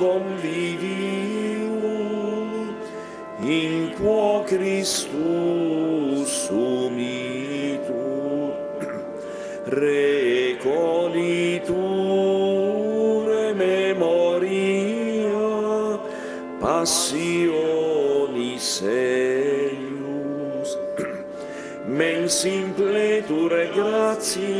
convivium in quo Christus sumitur. Recolitur memoria passionis eius. Mens impletur gratiae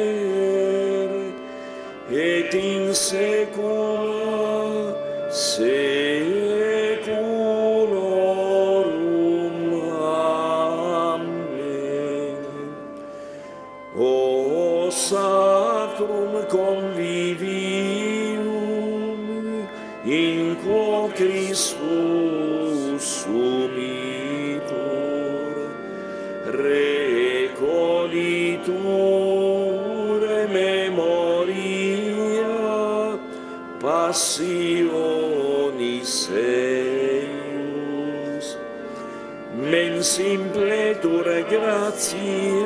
定谁过谁 grazie.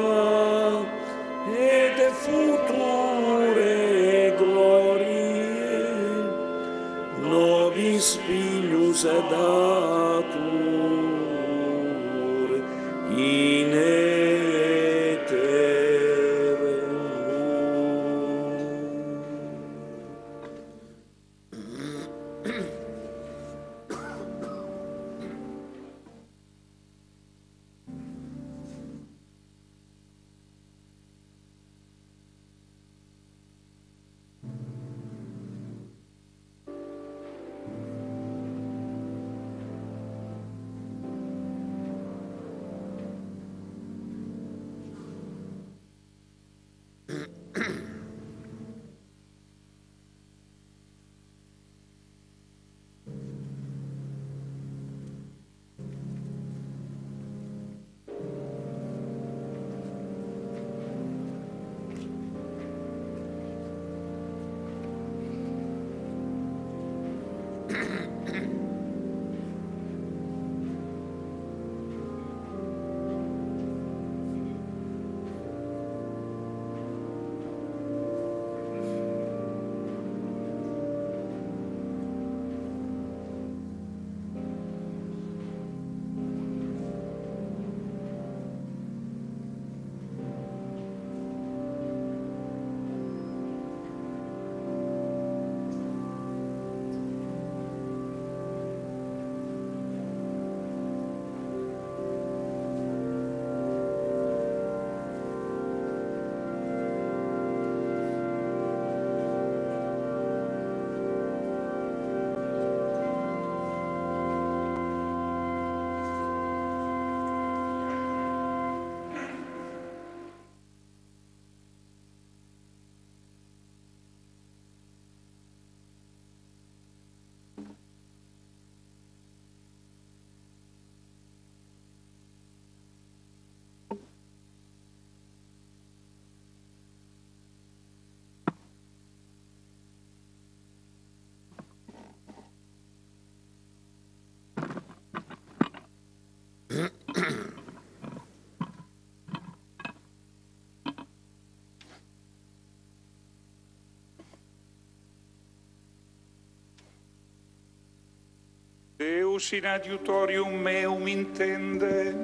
Deus in adiutorium meum intende.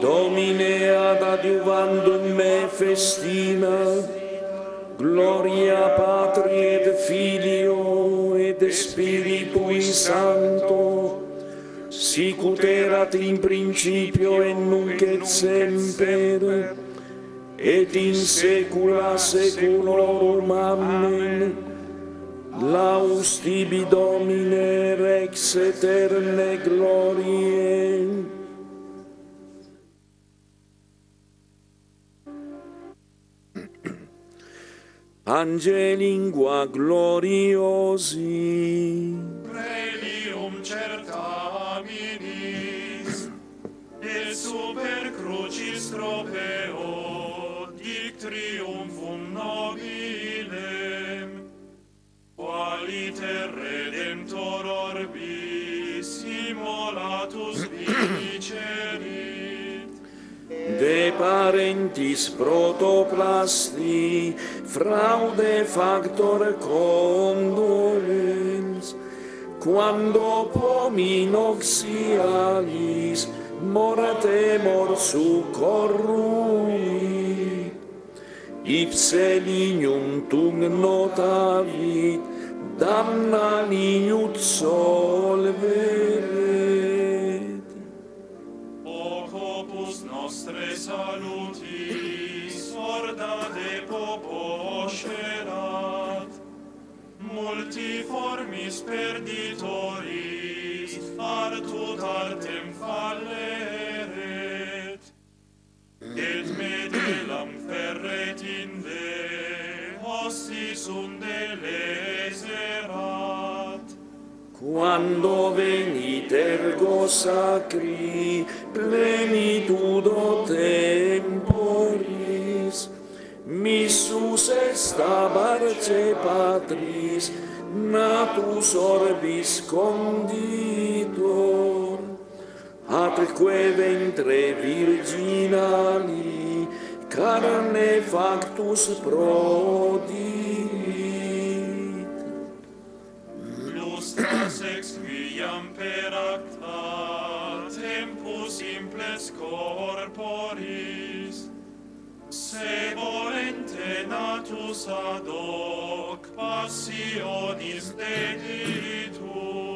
Domine ad adiuvandum me festina, gloria Patri et Filio et Spiritui Santo, sicut erat in principio et nunc et semper, et in saecula saeculorum. Amen. laus tibi domine rex aeterne gloriae angeli lingua gloriosi. Prelium certamini et super crucis tropeo aliter redemptor orbis immolatus vicerit. De parentis protoplasti fraude factor condolens, quando pomin oxialis moratemor su corrui, ipse lignum tung notavit, damna niut solveret. O corpus nostre saluti, sorda de popo multiformis perditoris, artut artem falleret, et medelam ferret in hostis unde leserat. Quando venit ergo sacri, plenitudo temporis, missus est abarce patris, natus orbis conditor, atque ventre virginali, carne factus prodimit. Lustras ex quiam per acta tempus simples corporis, se volente natus ad hoc passionis deditur,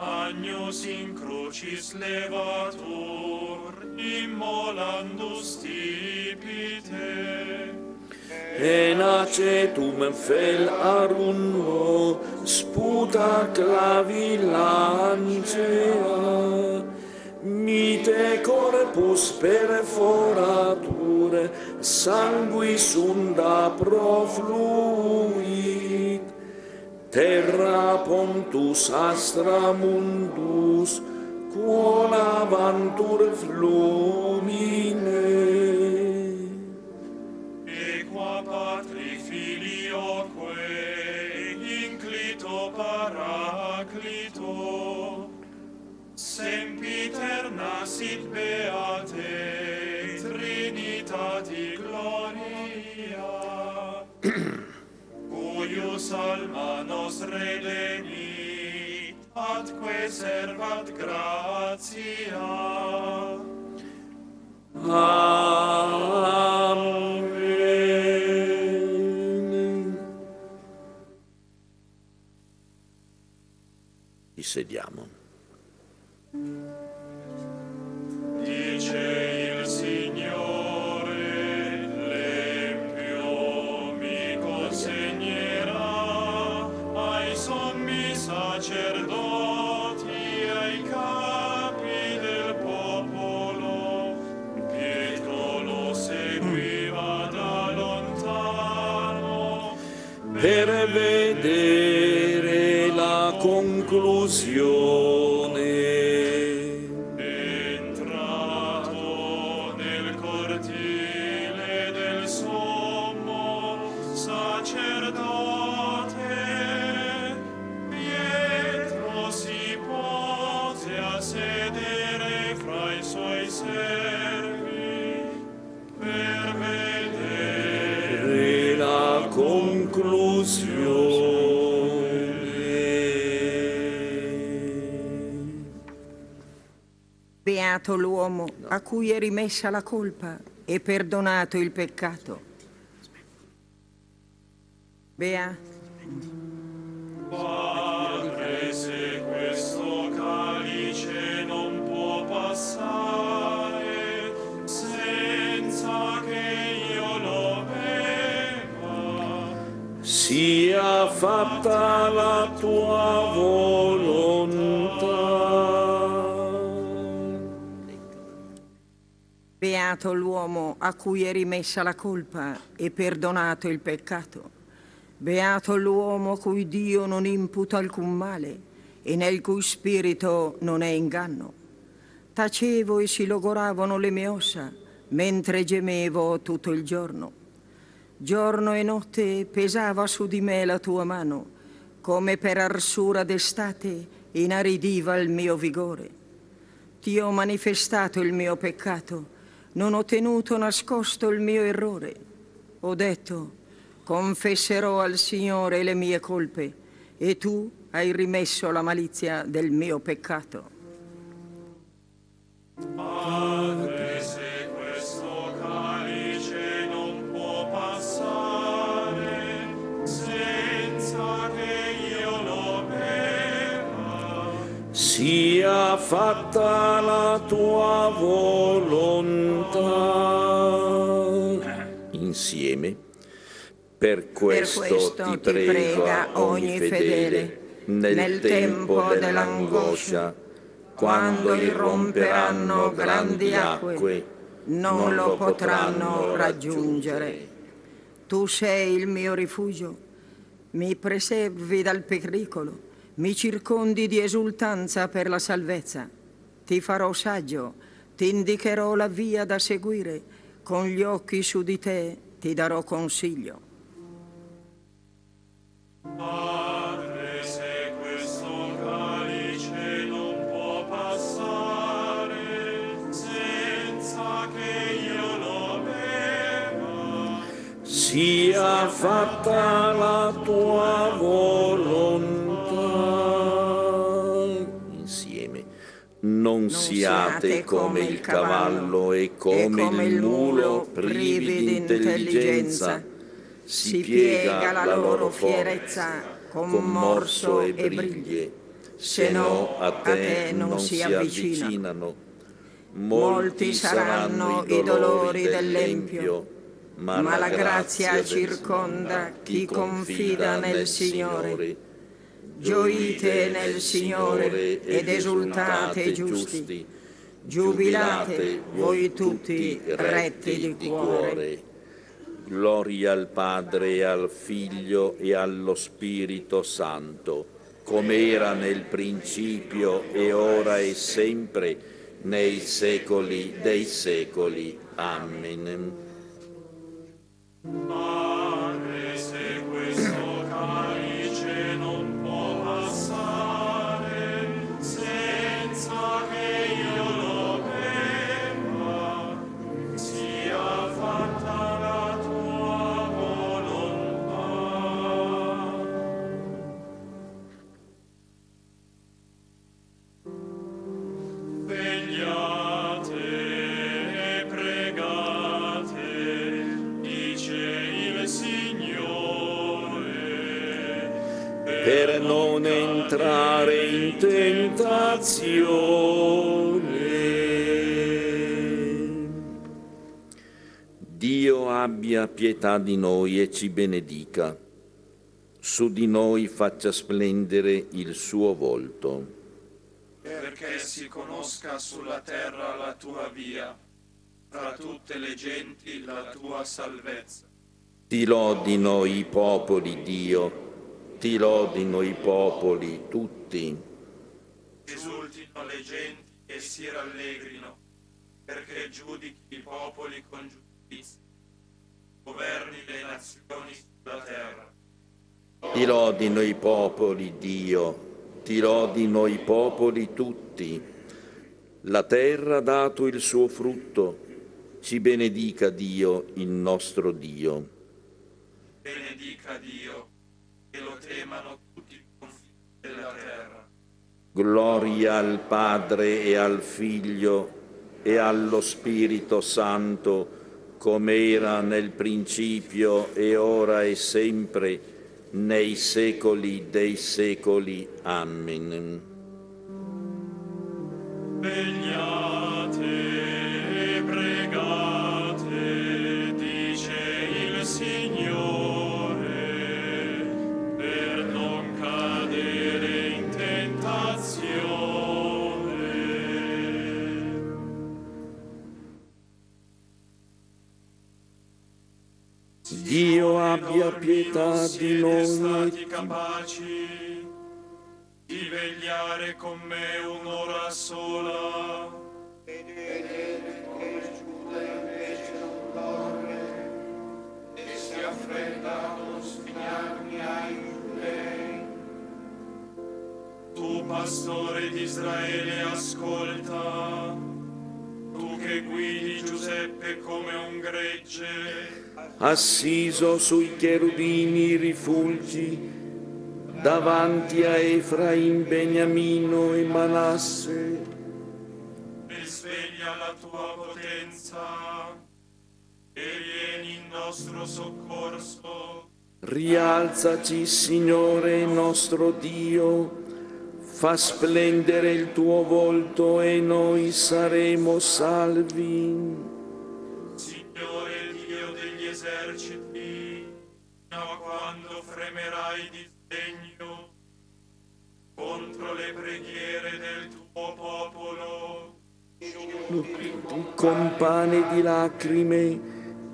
agnus in crucis levatur, immolandus tipite. En acetum fel arunno, sputa clavi lancea, mite corpus perforatur, sanguis unda profluit, terra pontus astra mundus, quola vantur flumines. Alma nos redemit atque servat gratia. Amen. Ci Beato l'uomo a cui è rimessa la colpa e perdonato il peccato. Beato. Padre, se questo calice non può passare senza che io lo beva, Sia fatta la tua volontà. Beato l'uomo a cui è rimessa la colpa e perdonato il peccato. Beato l'uomo cui Dio non imputa alcun male e nel cui spirito non è inganno. Tacevo e si logoravano le mie ossa mentre gemevo tutto il giorno. Giorno e notte pesava su di me la tua mano, come per arsura d'estate inaridiva il mio vigore. Ti ho manifestato il mio peccato, non ho tenuto nascosto il mio errore. Ho detto, confesserò al Signore le mie colpe, e tu hai rimesso la malizia del mio peccato. Padre, sia fatta la tua volontà. Insieme. Per questo, per questo ti prego ogni fedele nel tempo dell'angoscia, quando irromperanno grandi acque, non lo potranno raggiungere. Tu sei il mio rifugio, mi preservi dal pericolo, mi circondi di esultanza per la salvezza. Ti farò saggio, ti indicherò la via da seguire, con gli occhi su di te ti darò consiglio. Padre, se questo calice non può passare senza che io lo beva, sia fatta la tua volontà. Non siate come il cavallo e come il mulo privi di intelligenza. Si piega la loro fierezza con morso e briglie, se no a te non si avvicinano. Molti saranno i dolori dell'empio, ma la grazia circonda chi confida nel Signore. Gioite nel Signore ed esultate giusti, giubilate voi tutti retti di cuore. Gloria al Padre e al Figlio e allo Spirito Santo, come era nel principio e ora e sempre, nei secoli dei secoli. Amen. Pietà di noi e ci benedica. Su di noi faccia splendere il suo volto. perché si conosca sulla terra la tua via, fra tutte le genti la tua salvezza. Ti lodino i popoli, Dio, ti lodino i popoli tutti. Esultino le genti e si rallegrino, perché giudichi i popoli con giustizia, governi le nazioni sulla terra. Ti lodino i popoli, Dio, ti lodino i popoli tutti. La terra ha dato il suo frutto, ci benedica Dio, il nostro Dio. Benedica Dio, e lo temano tutti i confini della terra. Gloria al Padre e al Figlio e allo Spirito Santo, come era nel principio e ora e sempre, nei secoli dei secoli. Amen. Vegliate abbia pietà di noi. stati capaci di vegliare con me un'ora sola. Tu, pastore di Israele, ascolta. Tu che guidi Giuseppe come un gregge, assiso sui cherubini rifulgi, davanti a Efraim, Beniamino e Manasse. risveglia la tua potenza e vieni in nostro soccorso. Rialzaci, Signore nostro Dio, fa splendere il tuo volto e noi saremo salvi. Fremerai di sdegno contro le preghiere del tuo popolo. Con pane di lacrime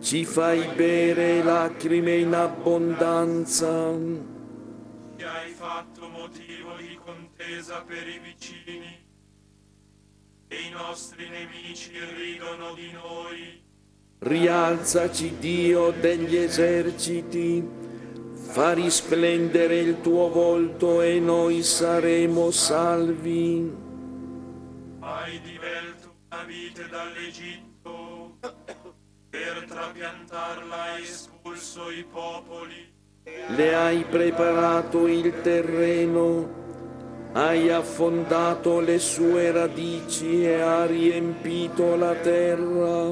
ci fai bere lacrime in abbondanza. Ti hai fatto motivo di contesa per i vicini e i nostri nemici ridono di noi. Rialzaci, Dio degli eserciti, fa risplendere il tuo volto e noi saremo salvi. Hai divelto una vite dall'Egitto, per trapiantarla hai espulso i popoli. Le hai preparato il terreno, hai affondato le sue radici e ha riempito la terra.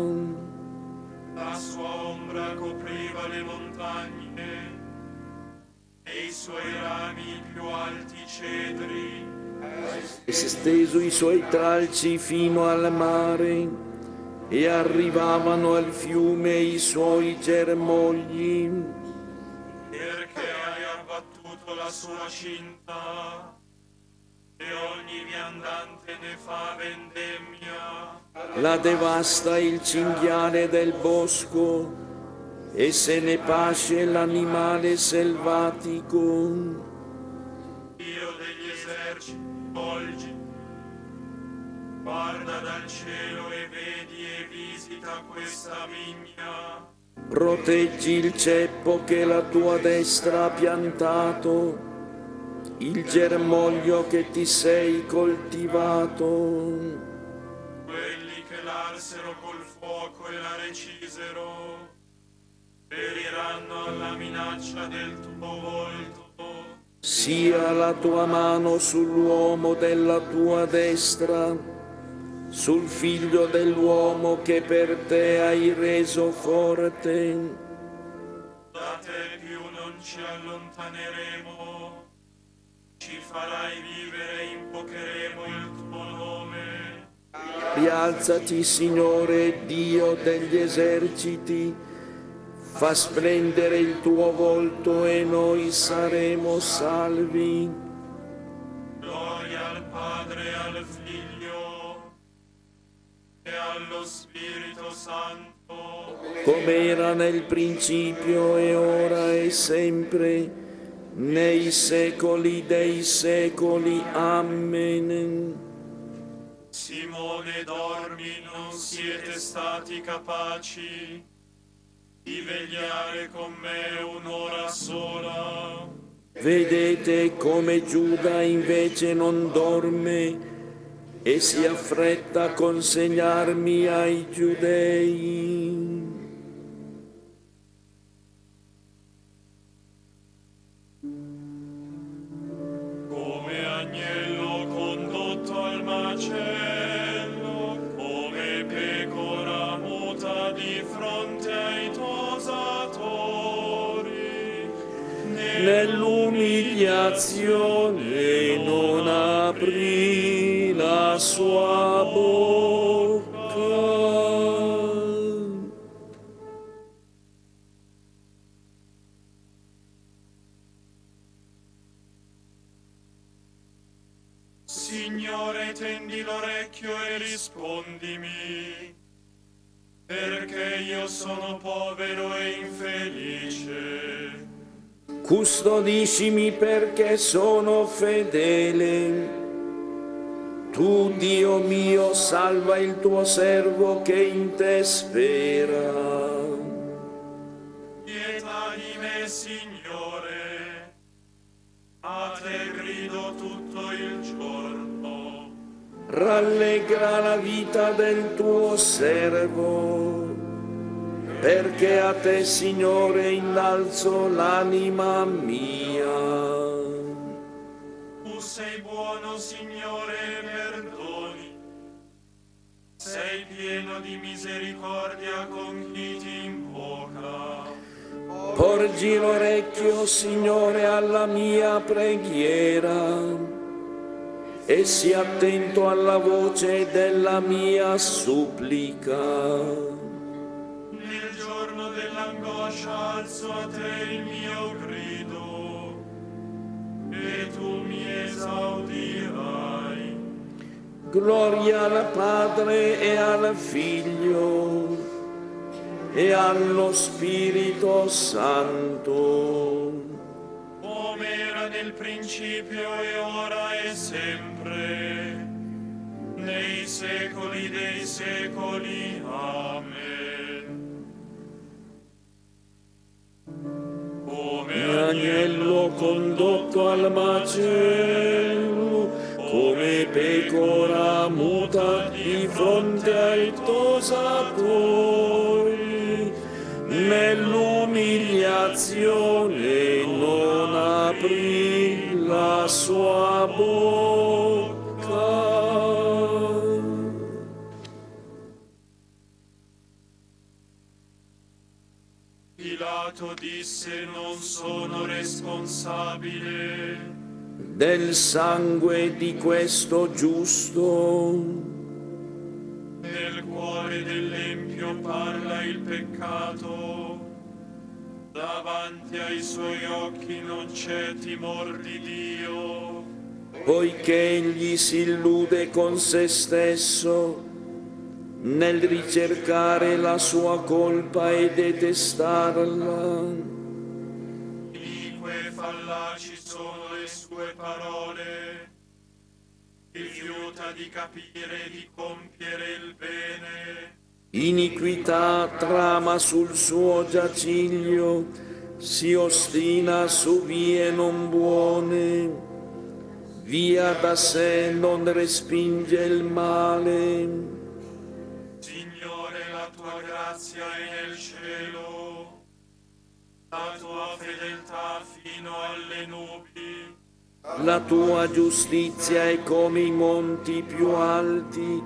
La sua ombra copriva le montagne e i suoi rami più alti cedri. e si steso i suoi tralci fino al mare e arrivavano al fiume i suoi germogli. perché hai abbattuto la sua cinta e ogni viandante ne fa vendemmia. La devasta il cinghiale del bosco e se ne pasce l'animale selvatico. Dio degli eserciti, volgi, guarda dal cielo e vedi e visita questa vigna. Proteggi il ceppo che la tua destra ha piantato, il germoglio che ti sei coltivato. Quelli che l'arsero col fuoco e la recisero, periranno alla minaccia del tuo volto. sia la tua mano sull'uomo della tua destra, sul figlio dell'uomo che per te hai reso forte. Da te più non ci allontaneremo, ci farai vivere e invocheremo il tuo nome. Rialzati, Signore, Dio degli eserciti, fa splendere il tuo volto e noi saremo salvi. Gloria al Padre al Figlio e allo Spirito Santo, come era nel principio e ora e sempre, nei secoli dei secoli. Amen. Simone dormi, non siete stati capaci di vegliare con me un'ora sola. Vedete come Giuda invece non dorme e si affretta a consegnarmi ai giudei. Nell'umiliazione non aprì la sua bocca. Signore, tendi l'orecchio e rispondimi. perché io sono povero e infelice. Custodiscimi perché sono fedele. Tu, Dio mio, salva il tuo servo che in te spera. Pietà di me, Signore, a te grido tutto il giorno. Rallegra la vita del tuo servo, perché a te, Signore, innalzo l'anima mia. Tu sei buono, Signore, perdoni. Sei pieno di misericordia con chi ti invoca. Porgi l'orecchio, Signore, alla mia preghiera e sii attento alla voce della mia supplica. Dell'angoscia alzo a te il mio grido e tu mi esaudirai. Gloria al Padre e al Figlio e allo Spirito Santo. come era nel principio e ora e sempre, nei secoli dei secoli. Amen. Come agnello condotto al macello, come pecora muta di fronte ai tosatori, nell'umiliazione non aprì la sua bocca. Pilato disse non sono responsabile. del sangue di questo giusto. Nel cuore dell'empio parla il peccato, davanti ai suoi occhi non c'è timor di Dio. poiché egli si illude con se stesso nel ricercare la sua colpa e detestarla. Inique fallaci sono le sue parole, rifiuta di capire e di compiere il bene. Iniquità trama sul suo giaciglio, si ostina su vie non buone, via da sé non respinge il male. Tua grazia è nel cielo, la tua fedeltà fino alle nubi. La tua giustizia è come i monti più alti,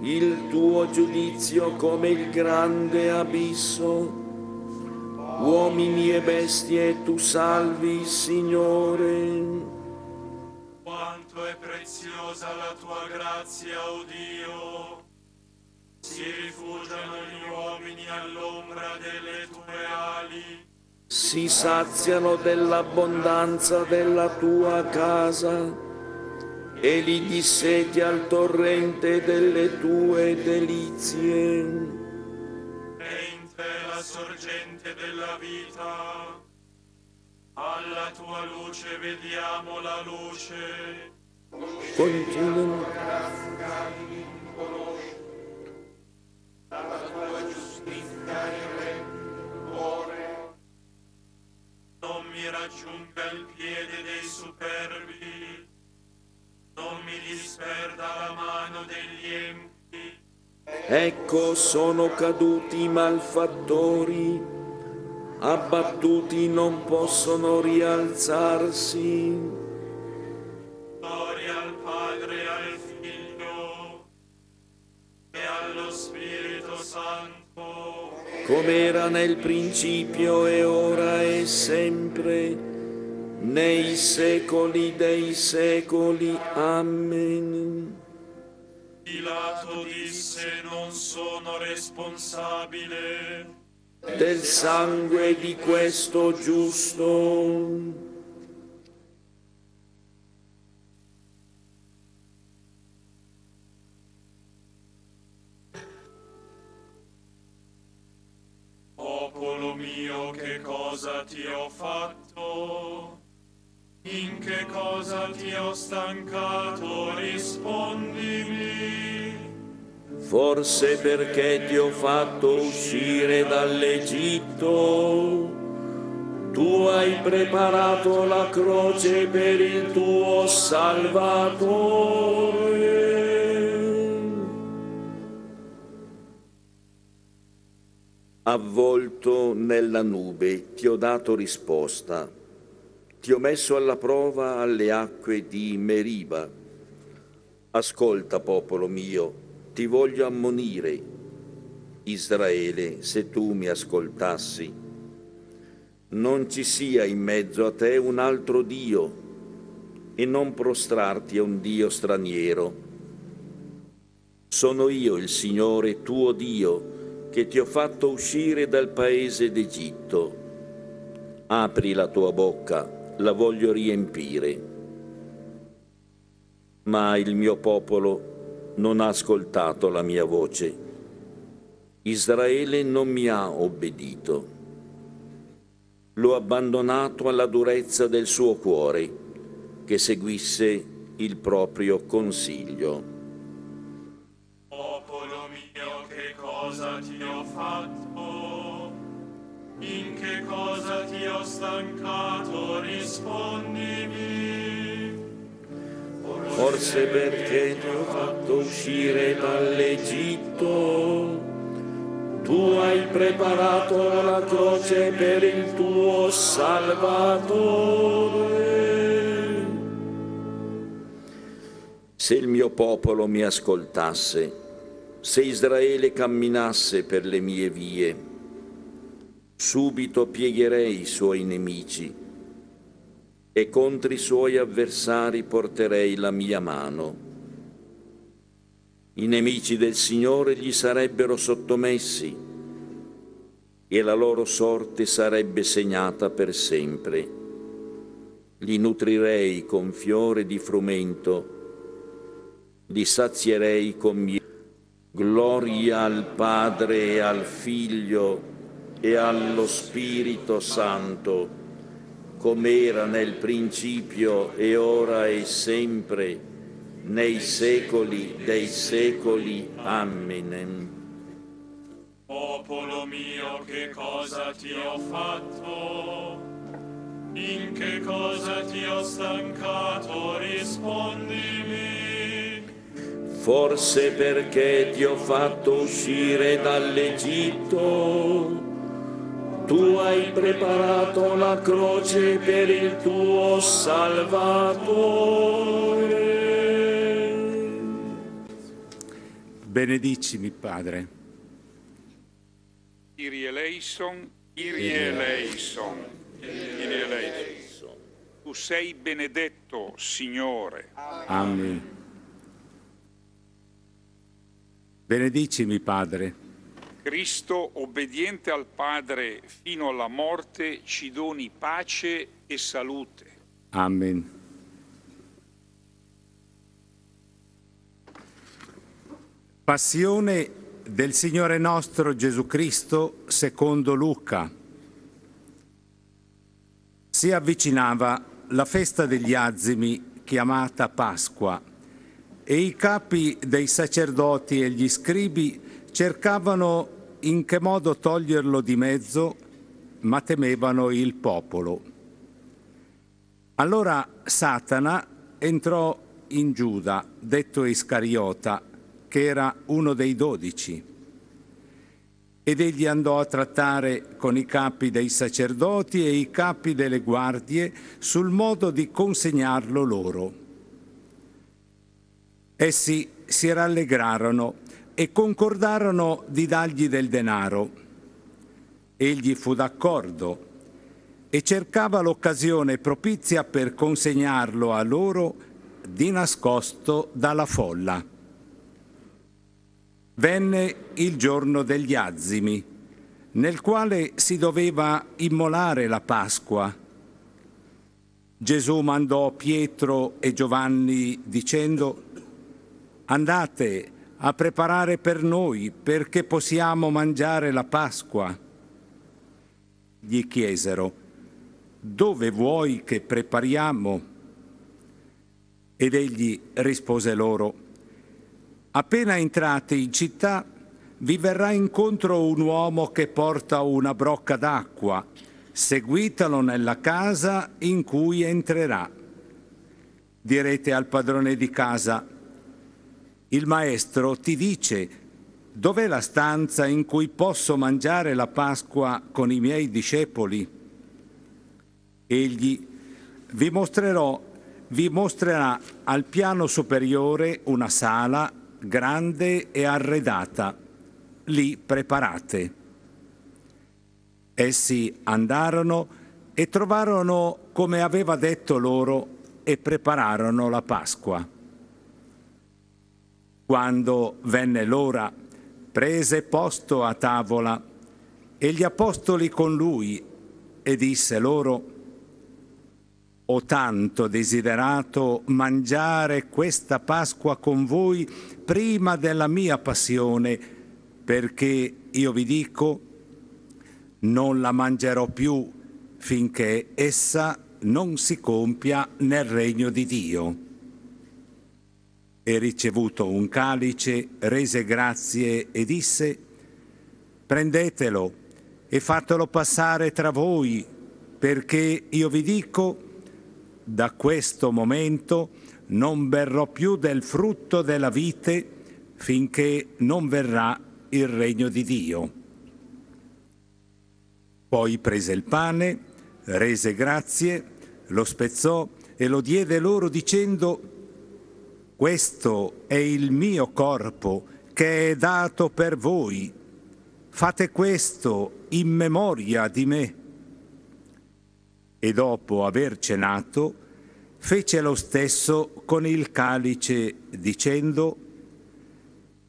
il tuo giudizio come il grande abisso. Uomini e bestie tu salvi, Signore. Quanto è preziosa la tua grazia, o Dio! Si rifugiano gli uomini all'ombra delle tue ali. Si saziano dell'abbondanza della tua casa e li dissetia al torrente delle tue delizie. È in te la sorgente della vita. Alla tua luce vediamo la luce. Continuano Non mi raggiunga il piede dei superbi. Non mi disperda la mano degli empi. Ecco sono caduti i malfattori, abbattuti non possono rialzarsi. Gloria al Padre e al allo Spirito Santo. come era nel principio e ora e sempre, nei secoli dei secoli. Amen. Pilato disse non sono responsabile. Del sangue di questo giusto. Ti ho fatto? In che cosa ti ho stancato? Rispondimi. Forse perché ti ho fatto uscire dall'Egitto. Tu hai preparato la croce per il tuo Salvatore. Avvolto nella nube ti ho dato risposta, ti ho messo alla prova alle acque di Meriba. Ascolta, popolo mio, ti voglio ammonire, Israele, se tu mi ascoltassi. Non ci sia in mezzo a te un altro Dio e non prostrarti a un Dio straniero. Sono io il Signore tuo Dio, che ti ho fatto uscire dal paese d'Egitto. Apri la tua bocca, la voglio riempire. Ma il mio popolo non ha ascoltato la mia voce. Israele non mi ha obbedito. L'ho abbandonato alla durezza del suo cuore, che seguisse il proprio consiglio. Cosa ti ho fatto? In che cosa ti ho stancato? Rispondimi. Forse perché ti ho fatto uscire dall'Egitto. Tu hai preparato la croce per il tuo Salvatore. Se il mio popolo mi ascoltasse, se Israele camminasse per le mie vie, subito piegherei i suoi nemici e contro i suoi avversari porterei la mia mano. I nemici del Signore gli sarebbero sottomessi e la loro sorte sarebbe segnata per sempre. Li nutrirei con fiore di frumento, li sazierei con miele Gloria al Padre e al Figlio e allo Spirito Santo, come era nel principio e ora e sempre, nei secoli dei secoli. Amen. Popolo mio, che cosa ti ho fatto? In che cosa ti ho stancato? Rispondimi forse perché ti ho fatto uscire dall'Egitto. Tu hai preparato la croce per il tuo Salvatore. Benedicimi, Padre. Kyrie eleison, Kyrie eleison, Kyrie eleison. Tu sei benedetto, Signore. Amen. Benedicimi, Padre. Cristo, obbediente al Padre fino alla morte, ci doni pace e salute. Amen. Passione del Signore nostro Gesù Cristo secondo Luca. Si avvicinava la festa degli azimi chiamata Pasqua e i capi dei sacerdoti e gli scribi cercavano in che modo toglierlo di mezzo, ma temevano il popolo. Allora Satana entrò in Giuda, detto Iscariota, che era uno dei dodici, ed egli andò a trattare con i capi dei sacerdoti e i capi delle guardie sul modo di consegnarlo loro. Essi si rallegrarono e concordarono di dargli del denaro. Egli fu d'accordo e cercava l'occasione propizia per consegnarlo a loro di nascosto dalla folla. Venne il giorno degli azimi, nel quale si doveva immolare la Pasqua. Gesù mandò Pietro e Giovanni dicendo, andate a preparare per noi perché possiamo mangiare la Pasqua. Gli chiesero, dove vuoi che prepariamo? Ed egli rispose loro, appena entrate in città, vi verrà incontro un uomo che porta una brocca d'acqua, seguitelo nella casa in cui entrerà. Direte al padrone di casa, il maestro ti dice, dov'è la stanza in cui posso mangiare la Pasqua con i miei discepoli? Egli vi mostrerò, vi mostrerà al piano superiore una sala grande e arredata lì preparate. Essi andarono e trovarono come aveva detto loro e prepararono la Pasqua. Quando venne l'ora, prese posto a tavola e gli apostoli con lui e disse loro, ho tanto desiderato mangiare questa Pasqua con voi prima della mia passione, perché io vi dico, non la mangerò più finché essa non si compia nel regno di Dio. E ricevuto un calice, rese grazie e disse, prendetelo e fatelo passare tra voi, perché io vi dico, da questo momento non berrò più del frutto della vite finché non verrà il regno di Dio. Poi prese il pane, rese grazie, lo spezzò e lo diede loro dicendo, questo è il mio corpo che è dato per voi. Fate questo in memoria di me. E dopo aver cenato, fece lo stesso con il calice, dicendo,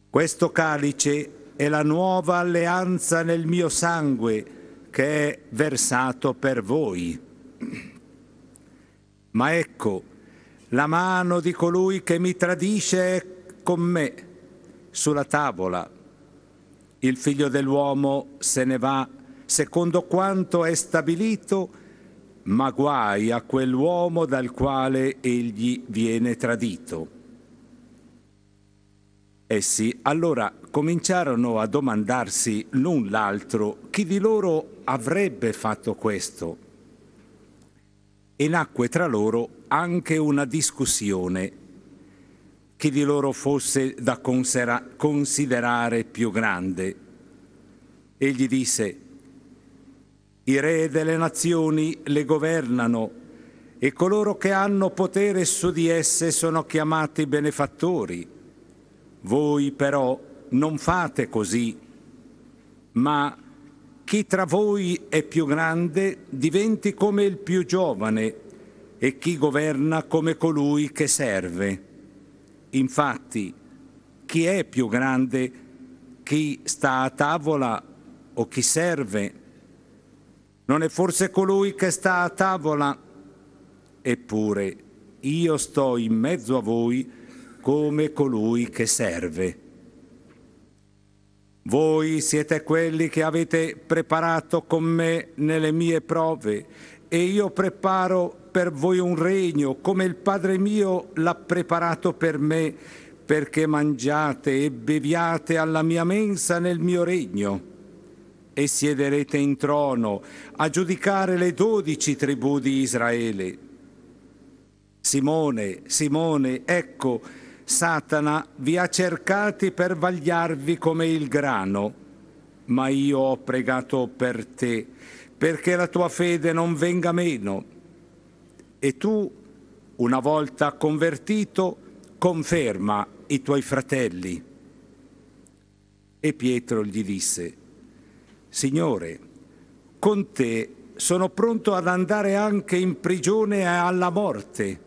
questo calice è la nuova alleanza nel mio sangue che è versato per voi. Ma ecco, la mano di colui che mi tradisce è con me sulla tavola. Il figlio dell'uomo se ne va secondo quanto è stabilito, ma guai a quell'uomo dal quale egli viene tradito. Essi allora cominciarono a domandarsi l'un l'altro chi di loro avrebbe fatto questo. E nacque tra loro anche una discussione, chi di loro fosse da considerare più grande. Egli disse, i re delle nazioni le governano e coloro che hanno potere su di esse sono chiamati benefattori. Voi però non fate così, ma chi tra voi è più grande diventi come il più giovane e chi governa come colui che serve. Infatti, chi è più grande, chi sta a tavola o chi serve? Non è forse colui che sta a tavola? Eppure io sto in mezzo a voi come colui che serve. Voi siete quelli che avete preparato con me nelle mie prove e io preparo per voi un regno come il Padre mio l'ha preparato per me perché mangiate e beviate alla mia mensa nel mio regno e siederete in trono a giudicare le dodici tribù di Israele. Simone, Simone, ecco, Satana vi ha cercati per vagliarvi come il grano, ma io ho pregato per te, perché la tua fede non venga meno. E tu, una volta convertito, conferma i tuoi fratelli. E Pietro gli disse, Signore, con te sono pronto ad andare anche in prigione e alla morte.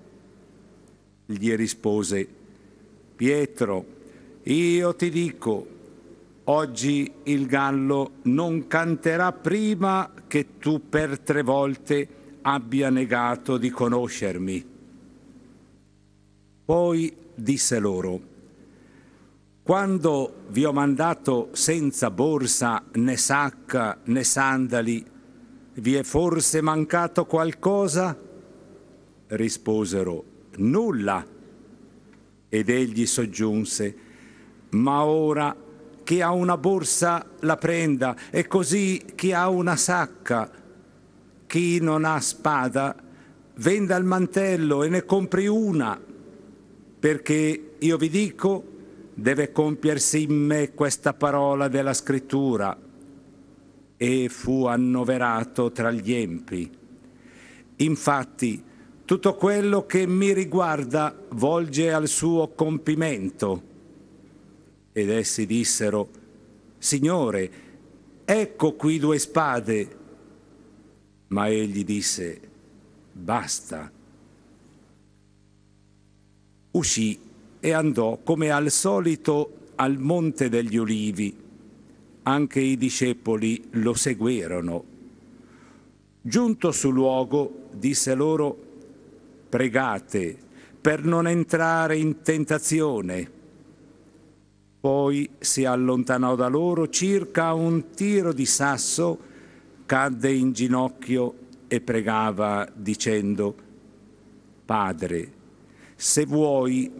Gli rispose, Pietro, io ti dico, oggi il gallo non canterà prima che tu per tre volte abbia negato di conoscermi. Poi disse loro, quando vi ho mandato senza borsa né sacca né sandali, vi è forse mancato qualcosa? Risposero, nulla. Ed egli soggiunse, ma ora chi ha una borsa la prenda e così chi ha una sacca, chi non ha spada, venda il mantello e ne compri una, perché io vi dico, deve compiersi in me questa parola della scrittura. E fu annoverato tra gli empi. Infatti, tutto quello che mi riguarda volge al suo compimento. Ed essi dissero, Signore, ecco qui due spade. Ma egli disse, basta. Uscì e andò come al solito al Monte degli Ulivi. Anche i discepoli lo seguirono. Giunto sul luogo, disse loro, pregate per non entrare in tentazione. Poi si allontanò da loro circa un tiro di sasso, cadde in ginocchio e pregava dicendo, Padre, se vuoi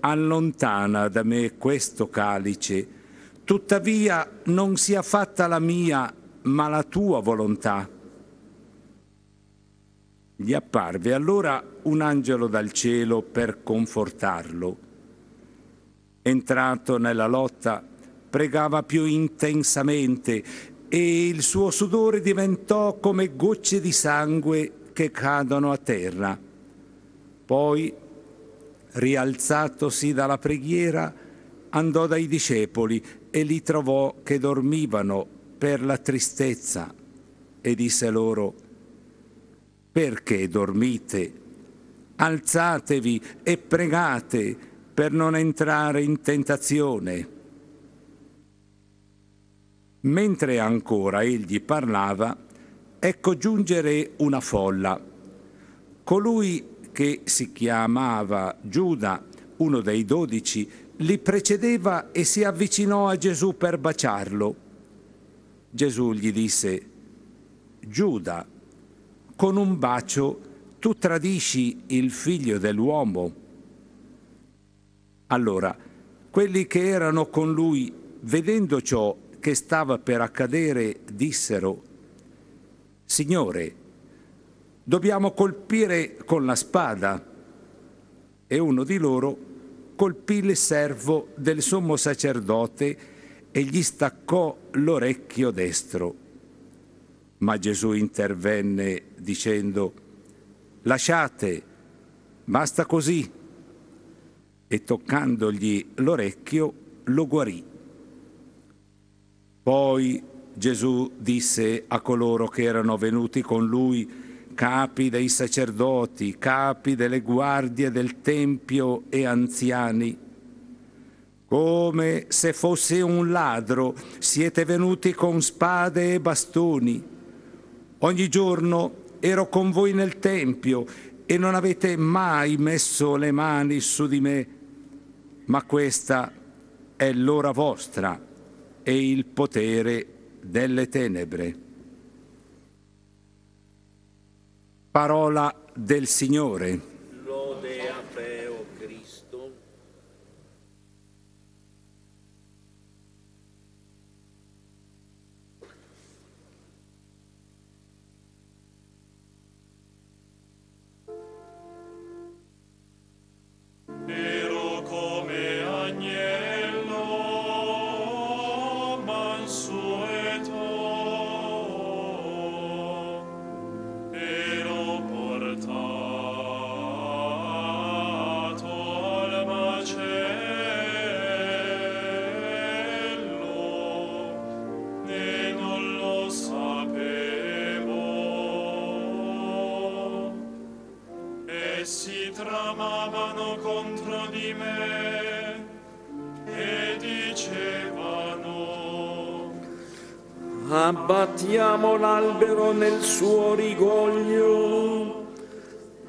allontana da me questo calice, tuttavia non sia fatta la mia, ma la tua volontà. Gli apparve allora un angelo dal cielo per confortarlo. Entrato nella lotta, pregava più intensamente e il suo sudore diventò come gocce di sangue che cadono a terra. Poi rialzatosi dalla preghiera, andò dai discepoli e li trovò che dormivano per la tristezza e disse loro, perché dormite? Alzatevi e pregate per non entrare in tentazione. Mentre ancora egli parlava, ecco giungere una folla. Colui che si chiamava Giuda, uno dei dodici, li precedeva e si avvicinò a Gesù per baciarlo. Gesù gli disse, Giuda, con un bacio tu tradisci il figlio dell'uomo. Allora, quelli che erano con lui, vedendo ciò che stava per accadere, dissero, Signore, dobbiamo colpire con la spada. E uno di loro colpì il servo del sommo sacerdote e gli staccò l'orecchio destro. Ma Gesù intervenne dicendo, lasciate, basta così. E toccandogli l'orecchio lo guarì. Poi Gesù disse a coloro che erano venuti con lui, capi dei sacerdoti, capi delle guardie del Tempio e anziani. Come se fosse un ladro siete venuti con spade e bastoni. Ogni giorno ero con voi nel Tempio e non avete mai messo le mani su di me, ma questa è l'ora vostra e il potere delle tenebre. Parola del Signore. Nel suo rigoglio,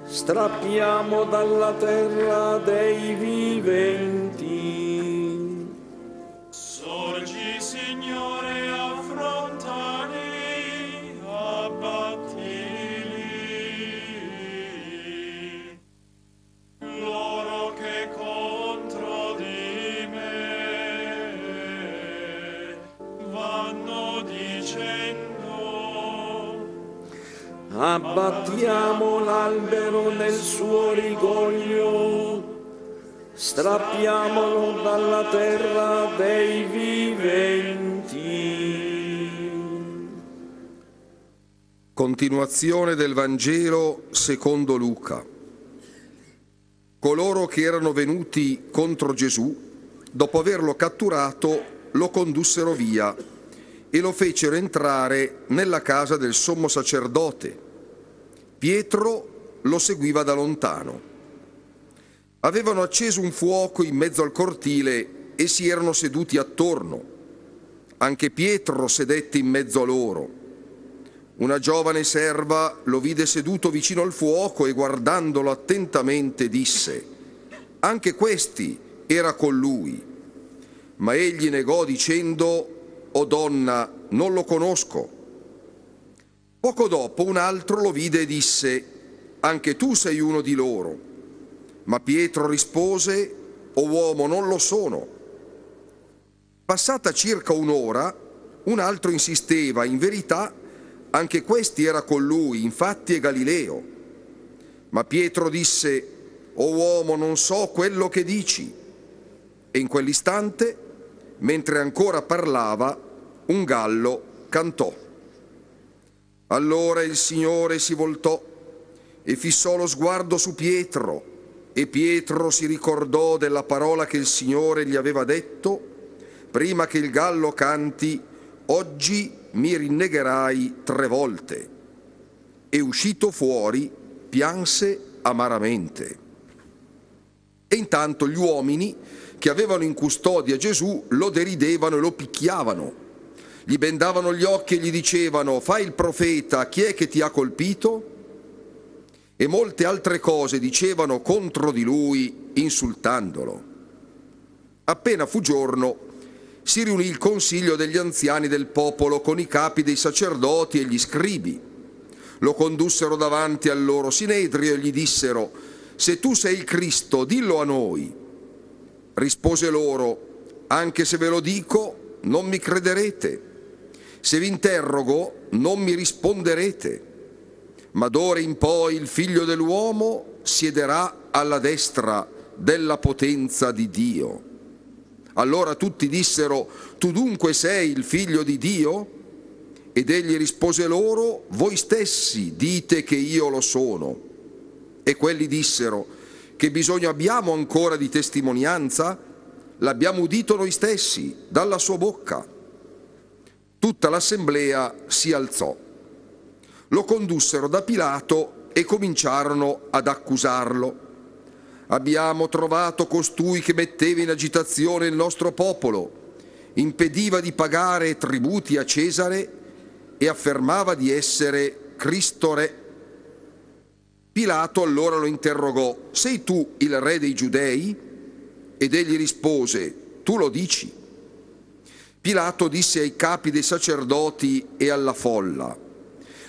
strappiamo dalla terra dei viventi. Continuazione del Vangelo secondo Luca. Coloro che erano venuti contro Gesù, dopo averlo catturato, lo condussero via e lo fecero entrare nella casa del sommo sacerdote. Pietro lo seguiva da lontano. Avevano acceso un fuoco in mezzo al cortile e si erano seduti attorno. Anche Pietro sedette in mezzo a loro. Una giovane serva lo vide seduto vicino al fuoco e guardandolo attentamente disse, anche questi era con lui. Ma egli negò dicendo, O donna, non lo conosco. Poco dopo un altro lo vide e disse, Anche tu sei uno di loro. Ma Pietro rispose, O uomo, non lo sono. Passata circa un'ora, un altro insisteva, in verità, anche questi era con lui, infatti è Galileo. Ma Pietro disse, O uomo, non so quello che dici. E in quell'istante, mentre ancora parlava, un gallo cantò. Allora il Signore si voltò e fissò lo sguardo su Pietro, e Pietro si ricordò della parola che il Signore gli aveva detto, prima che il gallo canti, oggi mi rinnegherai tre volte. E uscito fuori, pianse amaramente. E intanto gli uomini che avevano in custodia Gesù lo deridevano e lo picchiavano. Gli bendavano gli occhi e gli dicevano, fai il profeta, chi è che ti ha colpito? E molte altre cose dicevano contro di lui, insultandolo. Appena fu giorno, si riunì il consiglio degli anziani del popolo con i capi dei sacerdoti e gli scribi. Lo condussero davanti al loro sinedrio e gli dissero, se tu sei il Cristo, dillo a noi. Rispose loro, anche se ve lo dico, non mi crederete. Se vi interrogo, non mi risponderete. Ma d'ora in poi il figlio dell'uomo siederà alla destra della potenza di Dio. Allora tutti dissero, tu dunque sei il figlio di Dio? Ed egli rispose loro, voi stessi dite che io lo sono. E quelli dissero, che bisogno abbiamo ancora di testimonianza? L'abbiamo udito noi stessi, dalla sua bocca. Tutta l'assemblea si alzò. Lo condussero da Pilato e cominciarono ad accusarlo abbiamo trovato costui che metteva in agitazione il nostro popolo, impediva di pagare tributi a Cesare e affermava di essere Cristo Re. Pilato allora lo interrogò, sei tu il re dei giudei? Ed egli rispose, tu lo dici. Pilato disse ai capi dei sacerdoti e alla folla,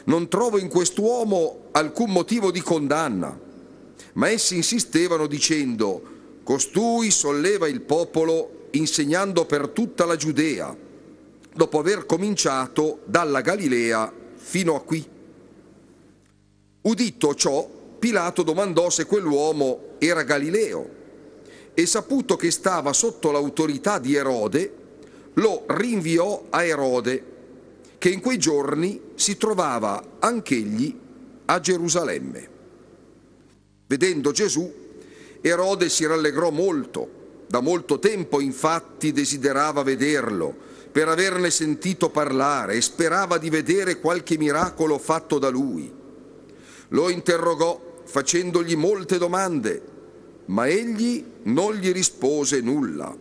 non trovo in quest'uomo alcun motivo di condanna ma essi insistevano dicendo, costui solleva il popolo insegnando per tutta la Giudea, dopo aver cominciato dalla Galilea fino a qui. Udito ciò, Pilato domandò se quell'uomo era Galileo e saputo che stava sotto l'autorità di Erode, lo rinviò a Erode, che in quei giorni si trovava anch'egli a Gerusalemme. Vedendo Gesù, Erode si rallegrò molto. Da molto tempo infatti desiderava vederlo, per averne sentito parlare e sperava di vedere qualche miracolo fatto da lui. Lo interrogò facendogli molte domande, ma egli non gli rispose nulla.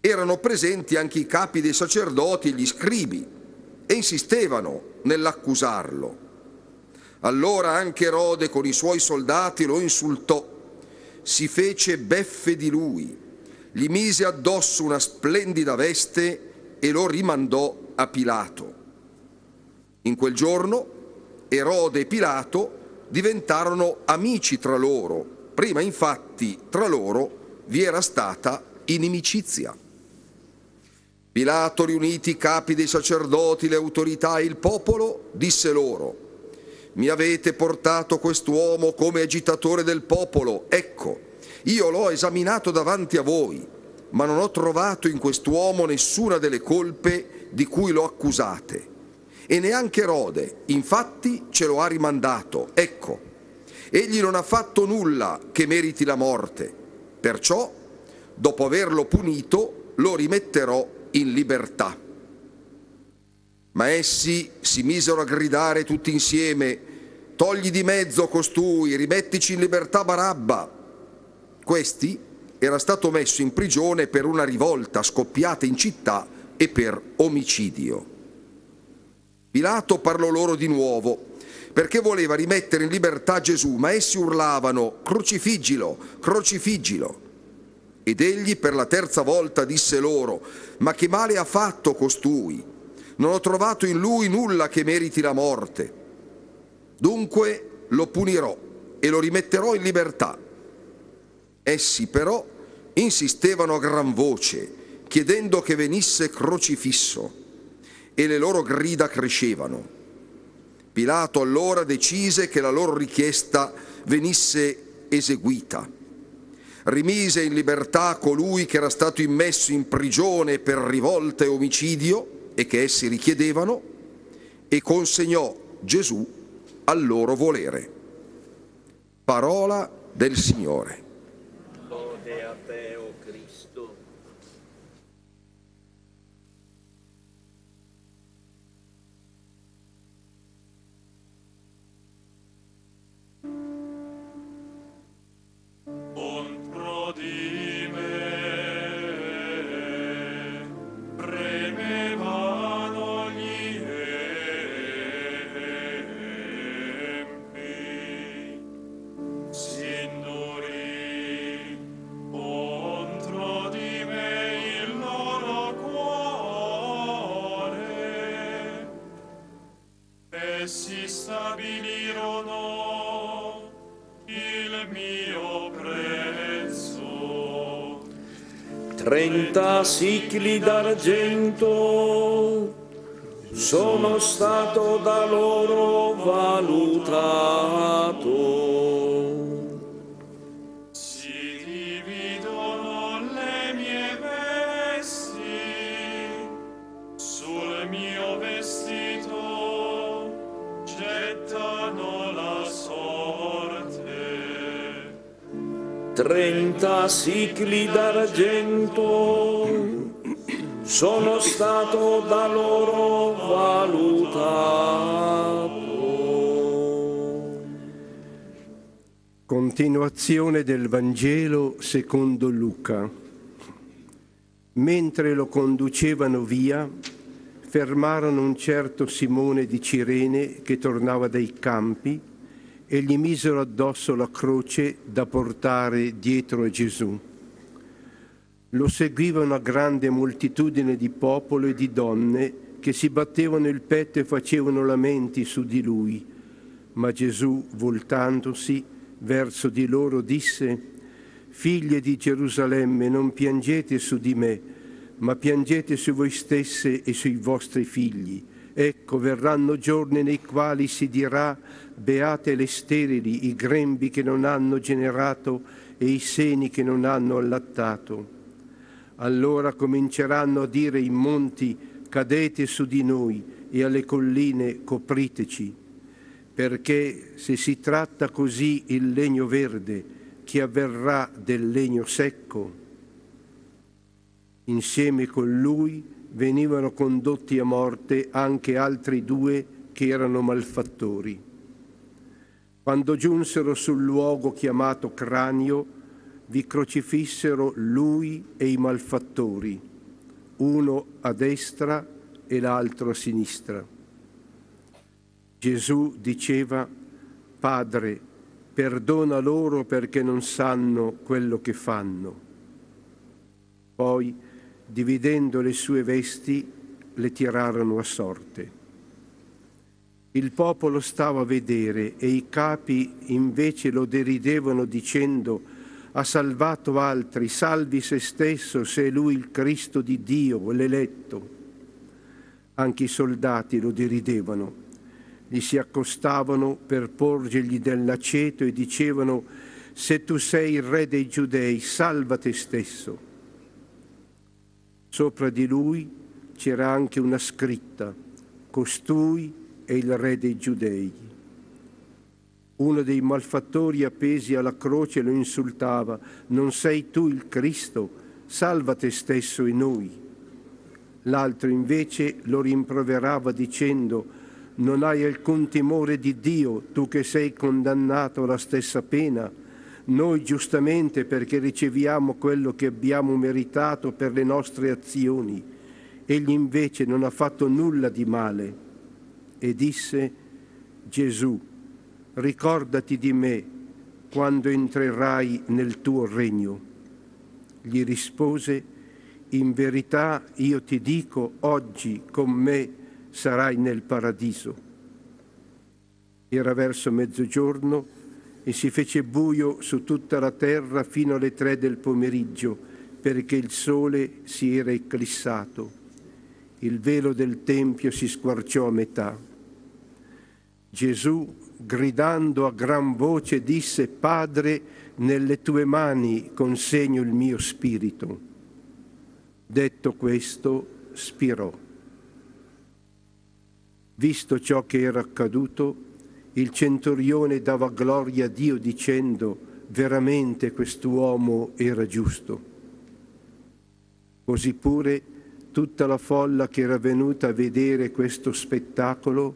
Erano presenti anche i capi dei sacerdoti e gli scribi e insistevano nell'accusarlo. Allora anche Erode con i suoi soldati lo insultò, si fece beffe di lui, gli mise addosso una splendida veste e lo rimandò a Pilato. In quel giorno Erode e Pilato diventarono amici tra loro, prima infatti tra loro vi era stata inimicizia. Pilato, riuniti i capi dei sacerdoti, le autorità e il popolo, disse loro, mi avete portato quest'uomo come agitatore del popolo. Ecco, io l'ho esaminato davanti a voi, ma non ho trovato in quest'uomo nessuna delle colpe di cui lo accusate. E neanche Rode, infatti, ce lo ha rimandato. Ecco, egli non ha fatto nulla che meriti la morte. Perciò, dopo averlo punito, lo rimetterò in libertà. Ma essi si misero a gridare tutti insieme, togli di mezzo costui, rimettici in libertà Barabba. Questi era stato messo in prigione per una rivolta scoppiata in città e per omicidio. Pilato parlò loro di nuovo perché voleva rimettere in libertà Gesù, ma essi urlavano, crocifiggilo, crocifiggilo. Ed egli per la terza volta disse loro, ma che male ha fatto costui? Non ho trovato in lui nulla che meriti la morte. Dunque lo punirò e lo rimetterò in libertà. Essi però insistevano a gran voce, chiedendo che venisse crocifisso, e le loro grida crescevano. Pilato allora decise che la loro richiesta venisse eseguita. Rimise in libertà colui che era stato immesso in prigione per rivolta e omicidio, e che essi richiedevano e consegnò Gesù al loro volere. Parola del Signore. Lode a te, 30 sicli d'argento sono stato da loro valutato. Si le mie vesti, sul mio vestito gettano la sorte. Trenta sicli d'argento sono stato da loro valutato. Continuazione del Vangelo secondo Luca. Mentre lo conducevano via, fermarono un certo Simone di Cirene che tornava dai campi e gli misero addosso la croce da portare dietro a Gesù. Lo seguiva una grande moltitudine di popolo e di donne che si battevano il petto e facevano lamenti su di lui. Ma Gesù, voltandosi verso di loro, disse, Figlie di Gerusalemme, non piangete su di me, ma piangete su voi stesse e sui vostri figli. Ecco, verranno giorni nei quali si dirà, beate le sterili, i grembi che non hanno generato e i seni che non hanno allattato. Allora cominceranno a dire i monti, cadete su di noi, e alle colline, copriteci, perché se si tratta così il legno verde, chi avverrà del legno secco? Insieme con lui venivano condotti a morte anche altri due che erano malfattori. Quando giunsero sul luogo chiamato cranio, vi crocifissero lui e i malfattori, uno a destra e l'altro a sinistra. Gesù diceva, Padre, perdona loro perché non sanno quello che fanno. Poi, dividendo le sue vesti, le tirarono a sorte. Il popolo stava a vedere e i capi invece lo deridevano dicendo ha salvato altri, salvi se stesso se è lui il Cristo di Dio, l'eletto. Anche i soldati lo deridevano. gli si accostavano per porgergli dell'aceto e dicevano se tu sei il re dei giudei, salva te stesso. Sopra di lui c'era anche una scritta, costui è il re dei giudei. Uno dei malfattori appesi alla croce lo insultava, non sei tu il Cristo, salva te stesso e noi. L'altro invece lo rimproverava dicendo, non hai alcun timore di Dio, tu che sei condannato alla stessa pena. Noi giustamente perché riceviamo quello che abbiamo meritato per le nostre azioni. Egli invece non ha fatto nulla di male. E disse, Gesù, ricordati di me quando entrerai nel tuo regno. Gli rispose, in verità io ti dico, oggi con me sarai nel paradiso. Era verso mezzogiorno e si fece buio su tutta la terra fino alle tre del pomeriggio perché il sole si era eclissato. Il velo del Tempio si squarciò a metà. Gesù, gridando a gran voce, disse, Padre, nelle tue mani consegno il mio spirito. Detto questo, spirò. Visto ciò che era accaduto, il centurione dava gloria a Dio dicendo veramente quest'uomo era giusto. Così pure tutta la folla che era venuta a vedere questo spettacolo,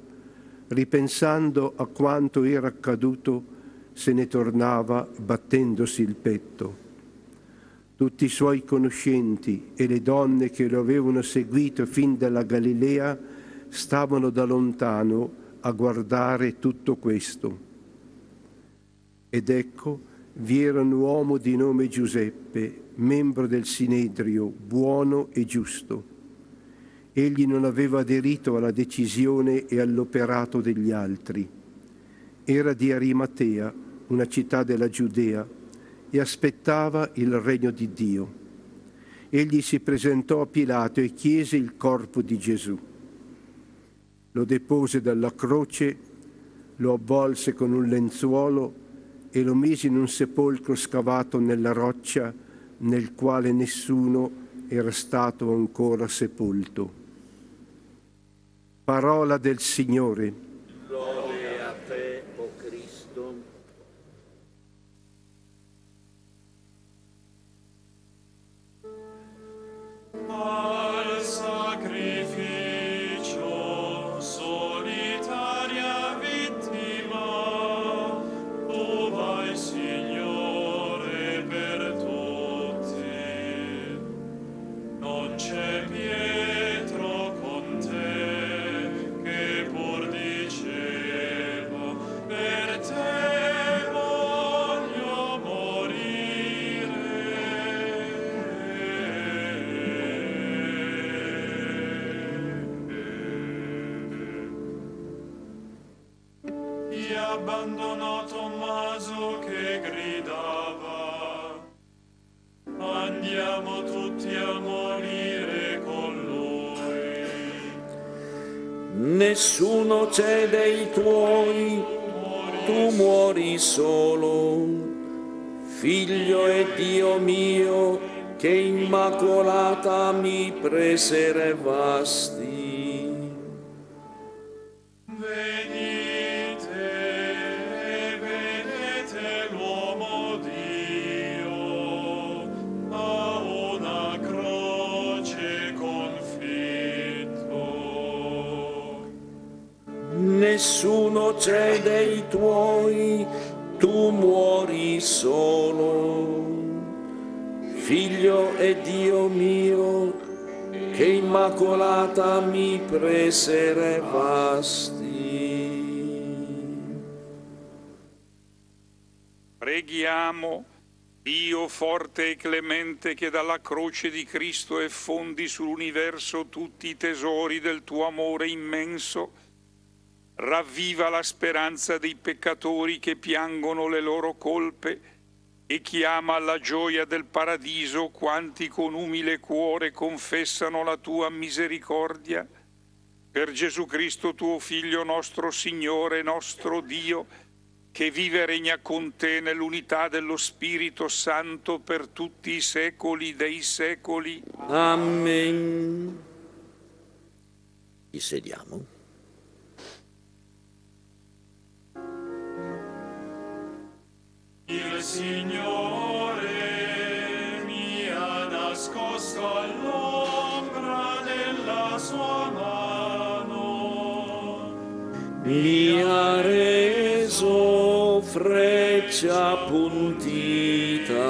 ripensando a quanto era accaduto, se ne tornava battendosi il petto. Tutti i suoi conoscenti e le donne che lo avevano seguito fin dalla Galilea stavano da lontano a guardare tutto questo. Ed ecco, vi era un uomo di nome Giuseppe, membro del Sinedrio, buono e giusto. Egli non aveva aderito alla decisione e all'operato degli altri. Era di Arimatea, una città della Giudea, e aspettava il regno di Dio. Egli si presentò a Pilato e chiese il corpo di Gesù lo depose dalla croce, lo avvolse con un lenzuolo e lo mise in un sepolcro scavato nella roccia nel quale nessuno era stato ancora sepolto. Parola del Signore. Dio forte e clemente, che dalla croce di Cristo effondi sull'universo tutti i tesori del tuo amore immenso, ravviva la speranza dei peccatori che piangono le loro colpe e chiama alla gioia del paradiso quanti con umile cuore confessano la tua misericordia. Per Gesù Cristo, tuo Figlio, nostro Signore, nostro Dio, che vive e regna con te nell'unità dello Spirito Santo per tutti i secoli dei secoli. Amen. Ci sediamo. Il Signore mi ha nascosto all'ombra della sua mano. Mi ha freccia puntita.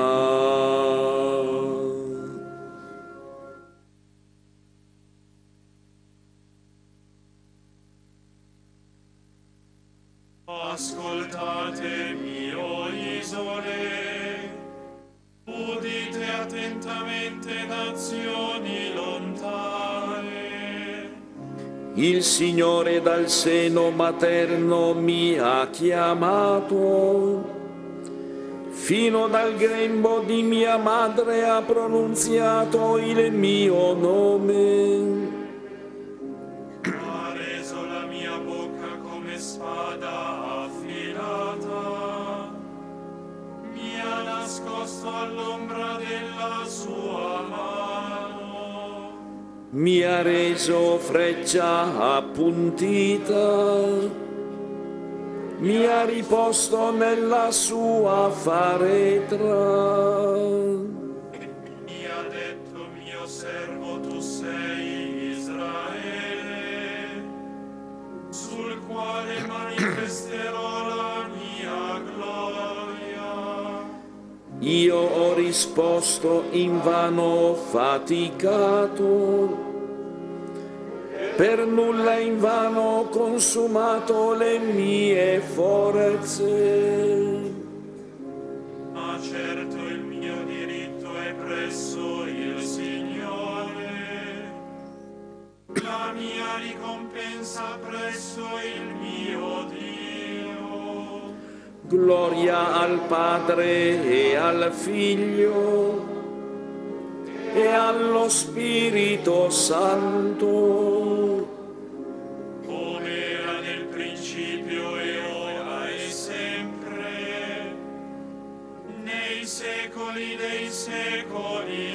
Ascoltatemi, o isole, udite attentamente nazioni lontane. Il Signore dal seno materno mi ha chiamato. Fino dal grembo di mia madre ha pronunziato il mio nome. Ha reso la mia bocca come spada affilata, mi ha nascosto all'ombra della sua mano. Mi ha reso freccia appuntita, mi ha riposto nella sua faretra. Mi ha detto mio servo tu sei Israele, sul quale manifesterò la mia gloria. Io ho risposto invano faticato, per nulla invano ho consumato le mie forze. Ma certo il mio diritto è presso il Signore, la mia ricompensa presso il mio Dio. Gloria al Padre e al Figlio e allo Spirito Santo, come era nel principio e ora e sempre, nei secoli dei secoli.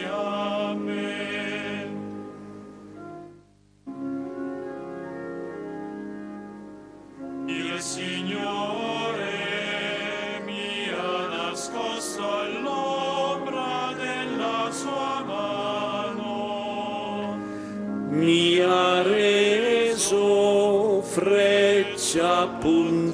Freccia puntita.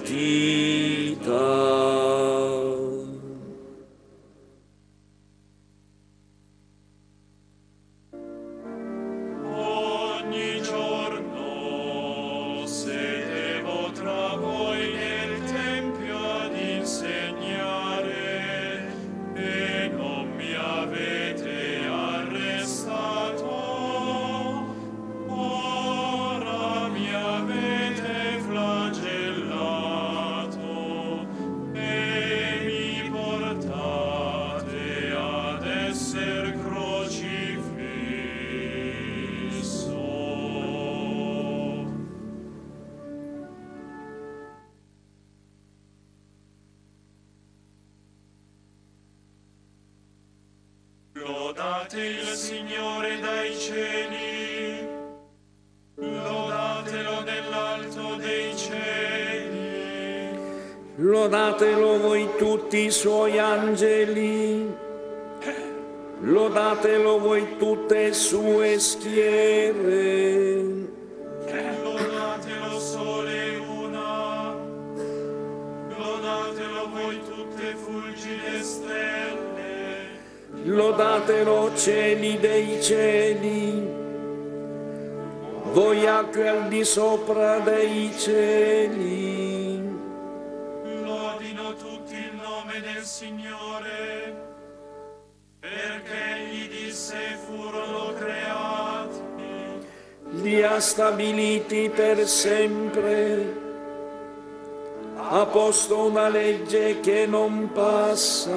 legge che non passa.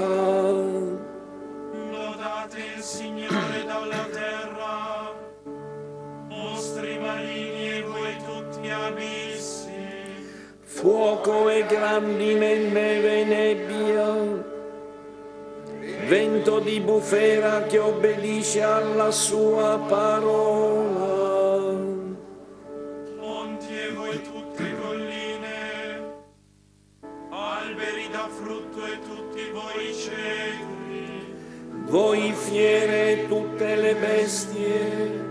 Lodate il Signore dalla terra, vostri marini e voi tutti abissi. Fuoco e grandine, neve e nebbia, vento di bufera che obbedisce alla sua parola. Voi fiere e tutte le bestie,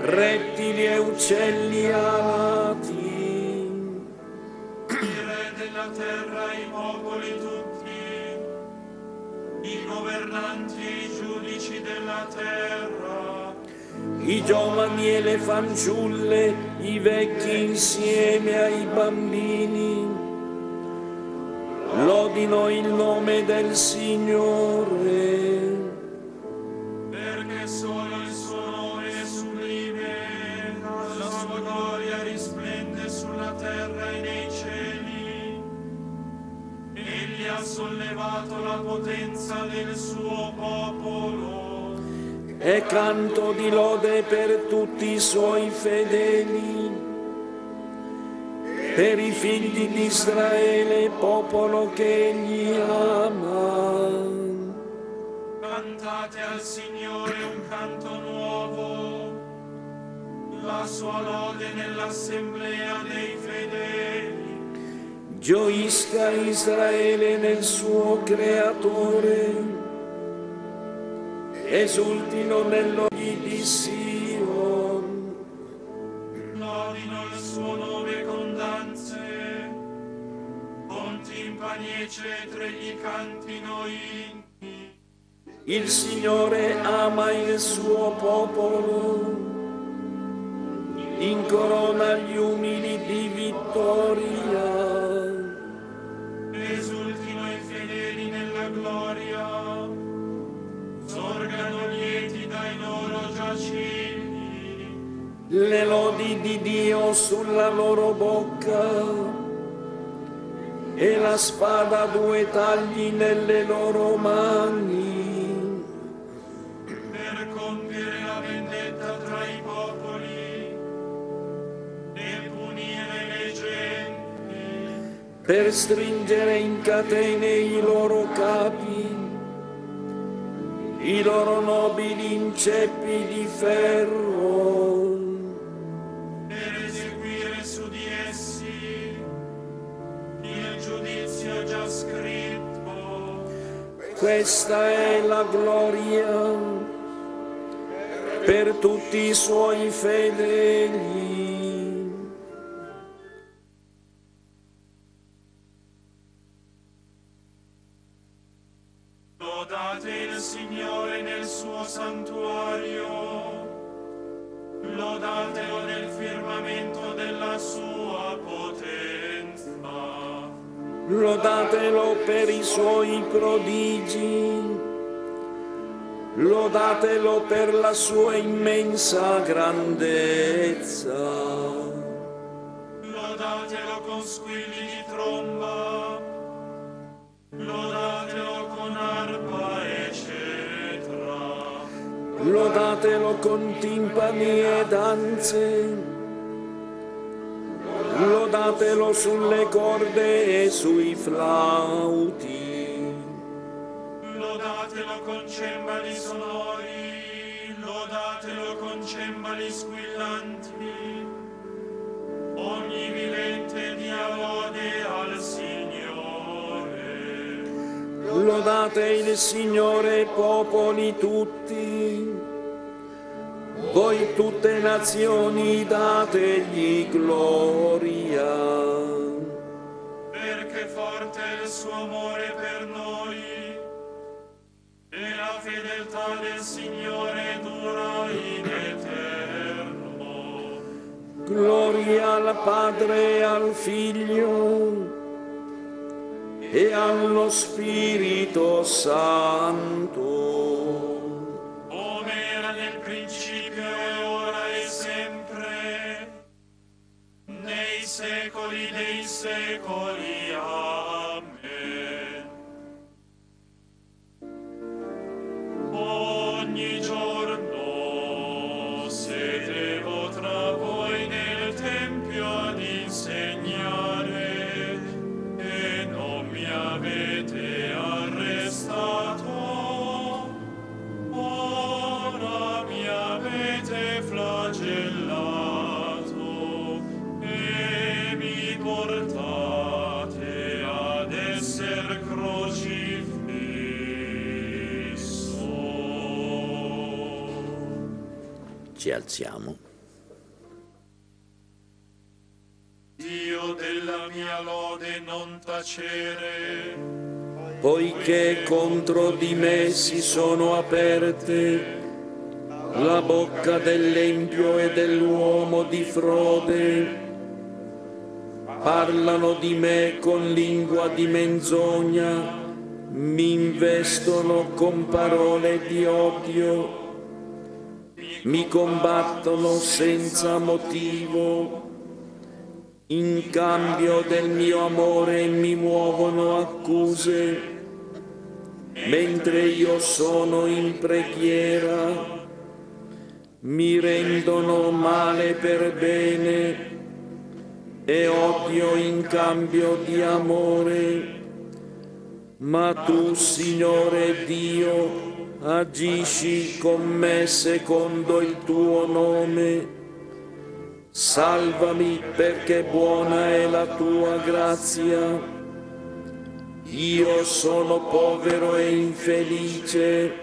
rettili e uccelli alati, i re della terra, i popoli tutti, i governanti e i giudici della terra, i giovani e le fanciulle, i vecchi insieme ai bambini, lodino il nome del Signore. perché solo il suo nome è sublime, la sua gloria risplende sulla terra e nei cieli. Egli ha sollevato la potenza del suo popolo. e canto di lode per tutti i suoi fedeli, per i figli di Israele, popolo che egli ama. Cantate al Signore un canto nuovo, la sua lode nell'assemblea dei fedeli. Gioisca Israele nel suo creatore, esultino nell'ogni di Sion. Lodino il suo nome con timpani e cetre gli cantino inni. Il Signore ama il suo popolo, incorona gli umili di vittoria. Esultino i fedeli nella gloria, sorgano lieti dai loro giacigli. le lodi di Dio sulla loro bocca e la spada a due tagli nelle loro mani, per compiere la vendetta tra i popoli e punire le genti, per stringere in catene i loro capi, i loro nobili in ceppi di ferro. Questa è la gloria per tutti i suoi fedeli. Per la sua immensa grandezza. Lodatelo con squilli di tromba, lodatelo con arpa e cetra. Lodatelo con timpani e danze, lodatelo sulle corde e sui flauti. Lodatelo con cembali sonori, lodatelo con cembali squillanti. Ogni vivente dia lode al Signore. Lodate il Signore popoli tutti, voi tutte nazioni dategli gloria. Perché forte è il suo amore per noi e la fedeltà del Signore dura in eterno. Gloria al Padre e al Figlio e allo Spirito Santo. come era nel principio e ora e sempre, nei secoli dei secoli. Amen. Ogni Ci alziamo. Dio della mia lode non tacere, poiché contro di me si sono aperte la bocca dell'empio e dell'uomo di frode. Parlano di me con lingua di menzogna, mi investono con parole di odio mi combattono senza motivo, in cambio del mio amore mi muovono accuse, mentre io sono in preghiera, mi rendono male per bene e odio in cambio di amore. Ma tu, Signore Dio, agisci con me secondo il tuo nome. Salvami perché buona è la tua grazia. Io sono povero e infelice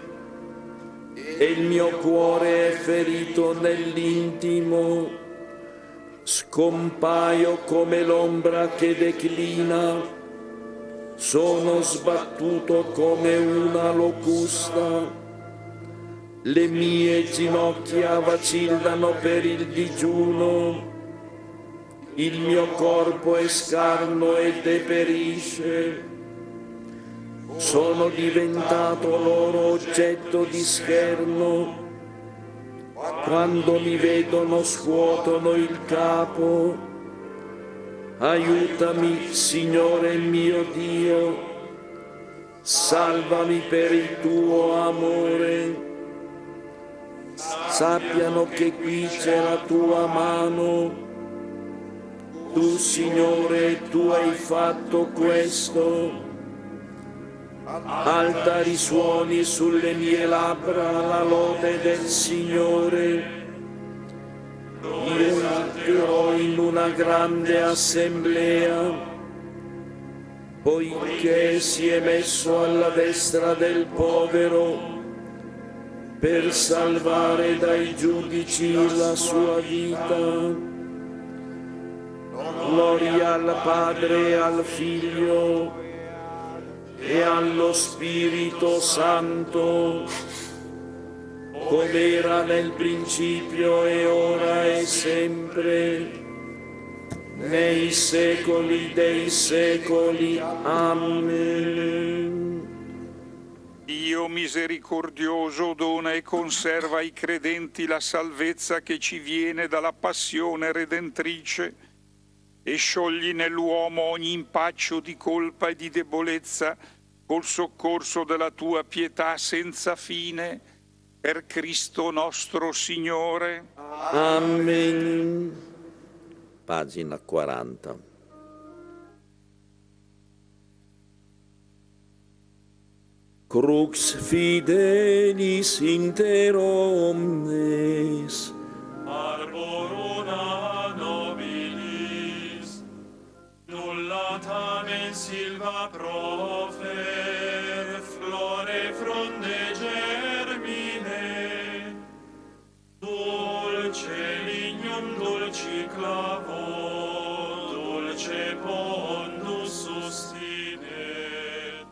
e il mio cuore è ferito nell'intimo. Scompaio come l'ombra che declina sono sbattuto come una locusta, le mie ginocchia vacillano per il digiuno, il mio corpo è scarno e deperisce, sono diventato loro oggetto di scherno, quando mi vedono scuotono il capo, Aiutami, Signore mio Dio, salvami per il tuo amore. Sappiano che qui c'è la tua mano. Tu, Signore, tu hai fatto questo. Alta risuoni sulle mie labbra la lode del Signore io entrerò in una grande assemblea, poiché si è messo alla destra del povero per salvare dai giudici la sua vita. Gloria al Padre, al Figlio e allo Spirito Santo come era nel principio e ora e sempre, nei secoli dei secoli. Amen. Dio misericordioso dona e conserva ai credenti la salvezza che ci viene dalla passione redentrice e sciogli nell'uomo ogni impaccio di colpa e di debolezza col soccorso della tua pietà senza fine per Cristo nostro Signore. Amen. Pagina 40. Crux fidelis inter omnes. Arboruna nobilis, nulla tamen silva profer, flore fronde clavon dulce pondus sustinet.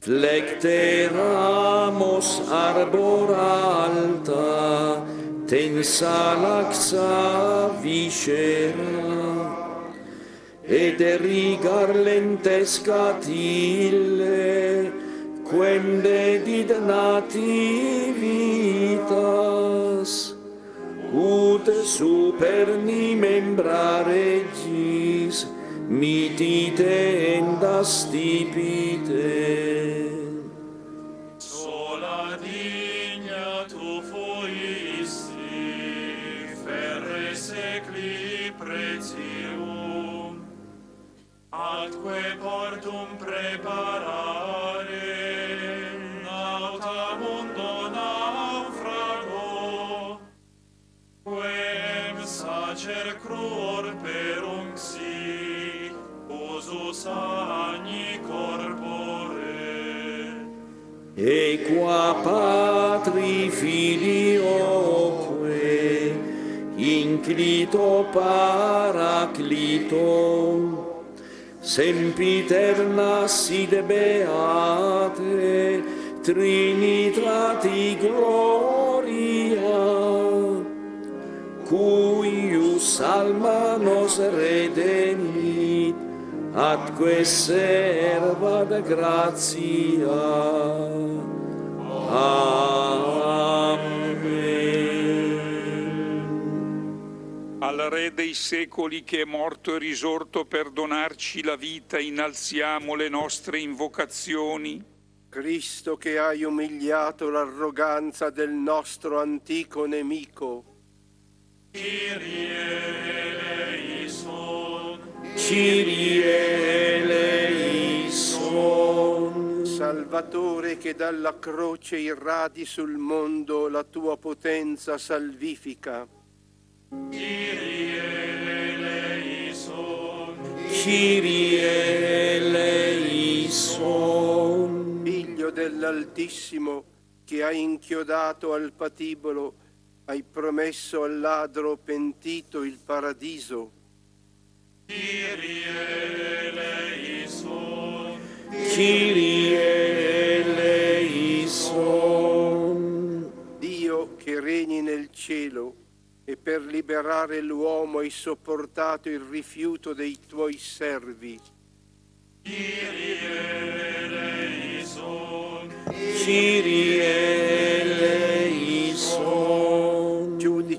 Flecte ramos arbor alta, tensa laxa viscera, ed erigar lentesca tille, quem dedit nativi ut super ni membrare gis, mitite enda stipite Sola digna tu fuisti, ferre secli pretium, atque portum preparare, sacer crur perum si, usus agni corpore. E qua patri filioque, Clito Paraclito, sempiterna side beate, Trinitrati gloria, cuius alma nos redemit, atque servat gratia. Amen. Al Re dei secoli che è morto e risorto per donarci la vita, innalziamo le nostre invocazioni. Cristo che hai umiliato l'arroganza del nostro antico nemico, Kyrie eleison, Salvatore che dalla croce irradi sul mondo la tua potenza salvifica, Kyrie eleison, Figlio dell'Altissimo che hai inchiodato al patibolo, hai promesso al ladro pentito il paradiso. Kyrie eleison, Dio che regni nel cielo e per liberare l'uomo hai sopportato il rifiuto dei tuoi servi. Kyrie eleison,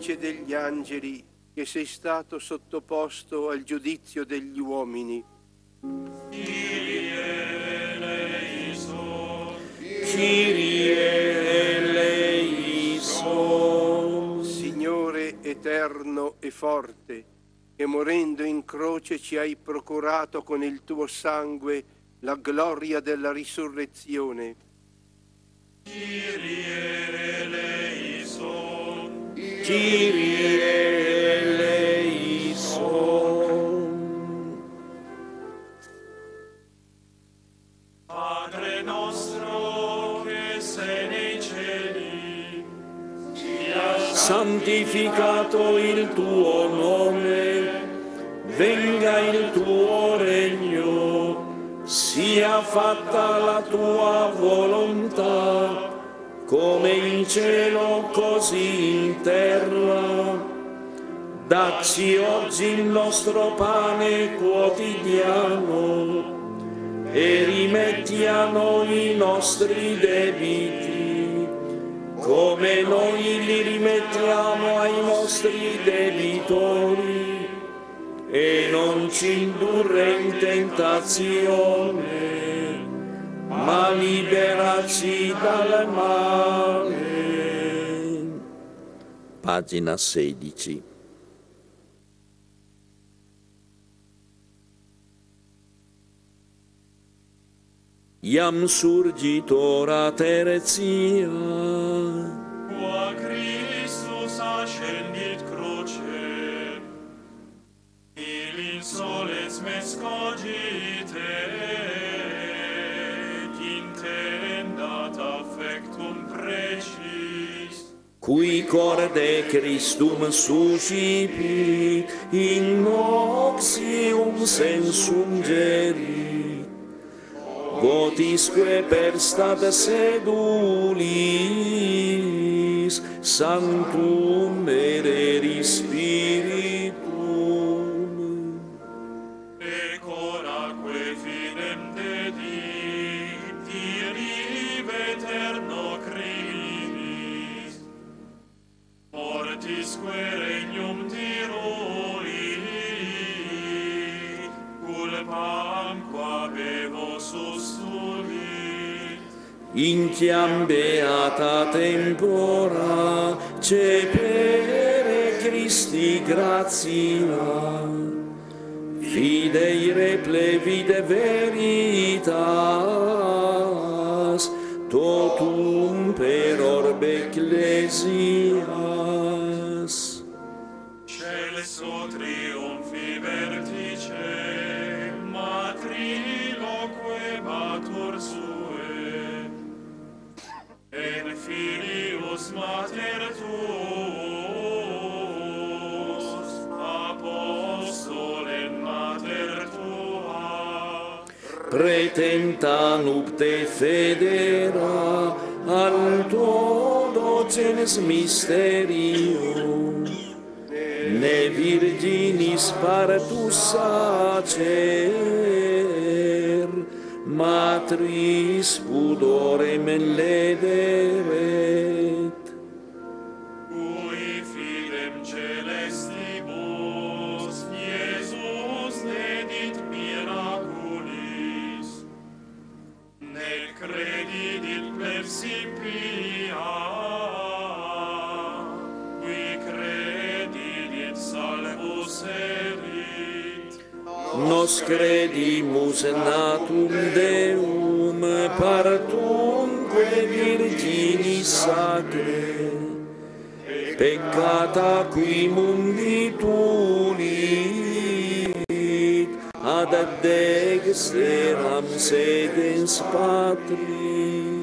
Giudice degli angeli che sei stato sottoposto al giudizio degli uomini. Kyrie eleison, Signore eterno e forte, che morendo in croce ci hai procurato con il tuo sangue la gloria della risurrezione. Kyrie eleison, Padre nostro che sei nei cieli, santificato il tuo nome, venga il tuo regno, sia fatta la tua volontà, come in cielo così in terra. Dacci oggi il nostro pane quotidiano e rimetti a noi i nostri debiti, come noi li rimettiamo ai nostri debitori, e non ci indurre in tentazione, ma liberaci dal male. Pagina 16. Iam surgitora Terezia, qua Christus ascendit cruce, il in soles mes cui corde Christum suscipit in noxium sensum gerit. Votisque per stat sedulis, sanctum ereri spirit, usque regnum Tirolii, culpam quae vos usulit. Intiam beata tempora, cepere Christi gratia, fidei replevide veritas, totum per orbe ecclesia, su triumphi vertice, matriloque batur sue. in filius mater tuus, apostolen mater tua, pretenta nupte federa, al tuo docenes mysterium ne virginis partus sacer, matris pudorem lederet. Cui fidem celestibus, Iesus dedit miraculis, ne credidit per simpiam, nos credimus natum Deum partumque virginis sacre. Peccata qui mundi tulit ad dexteram sedens Patris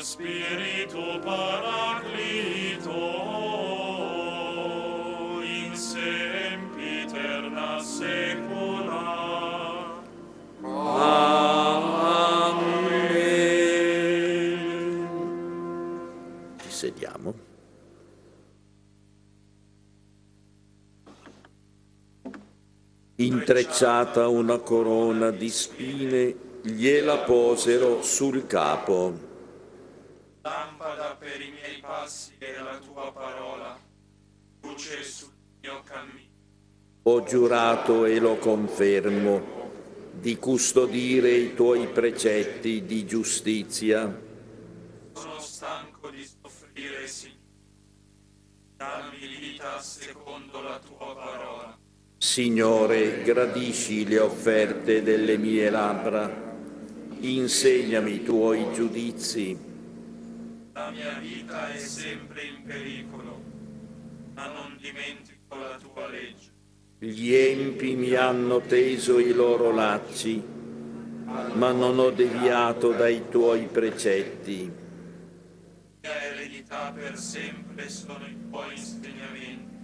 cum spiritu paraclito in sempiterna saecula Amen. Ci sediamo. Intrecciata una corona di spine, gliela posero sul capo. Lampada per i miei passi è la tua parola. Luce sul mio cammino. Ho giurato e lo confermo di custodire i tuoi precetti di giustizia. sono stanco di soffrire Signore. Dammi vita secondo la tua parola. Signore, gradisci le offerte delle mie labbra, insegnami i tuoi giudizi. La mia vita è sempre in pericolo, ma non dimentico la tua legge. Gli empi mi hanno teso i loro lacci, ma non ho deviato dai tuoi precetti. Mia eredità per sempre sono i tuoi insegnamenti.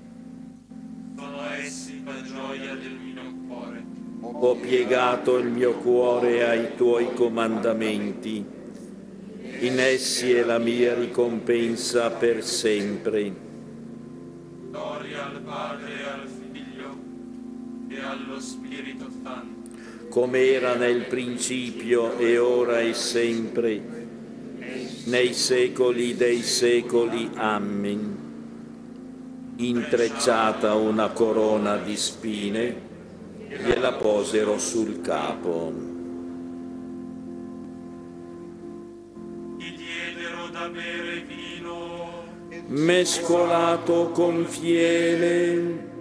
Sono essi la gioia del mio cuore. Ho piegato il mio cuore ai tuoi comandamenti. In essi è la mia ricompensa per sempre. Gloria al Padre e al Figlio e allo Spirito Santo. come era nel principio e ora e sempre, nei secoli dei secoli. Amen. Intrecciata una corona di spine, gliela posero sul capo. Da bere vino, Mescolato con fiele,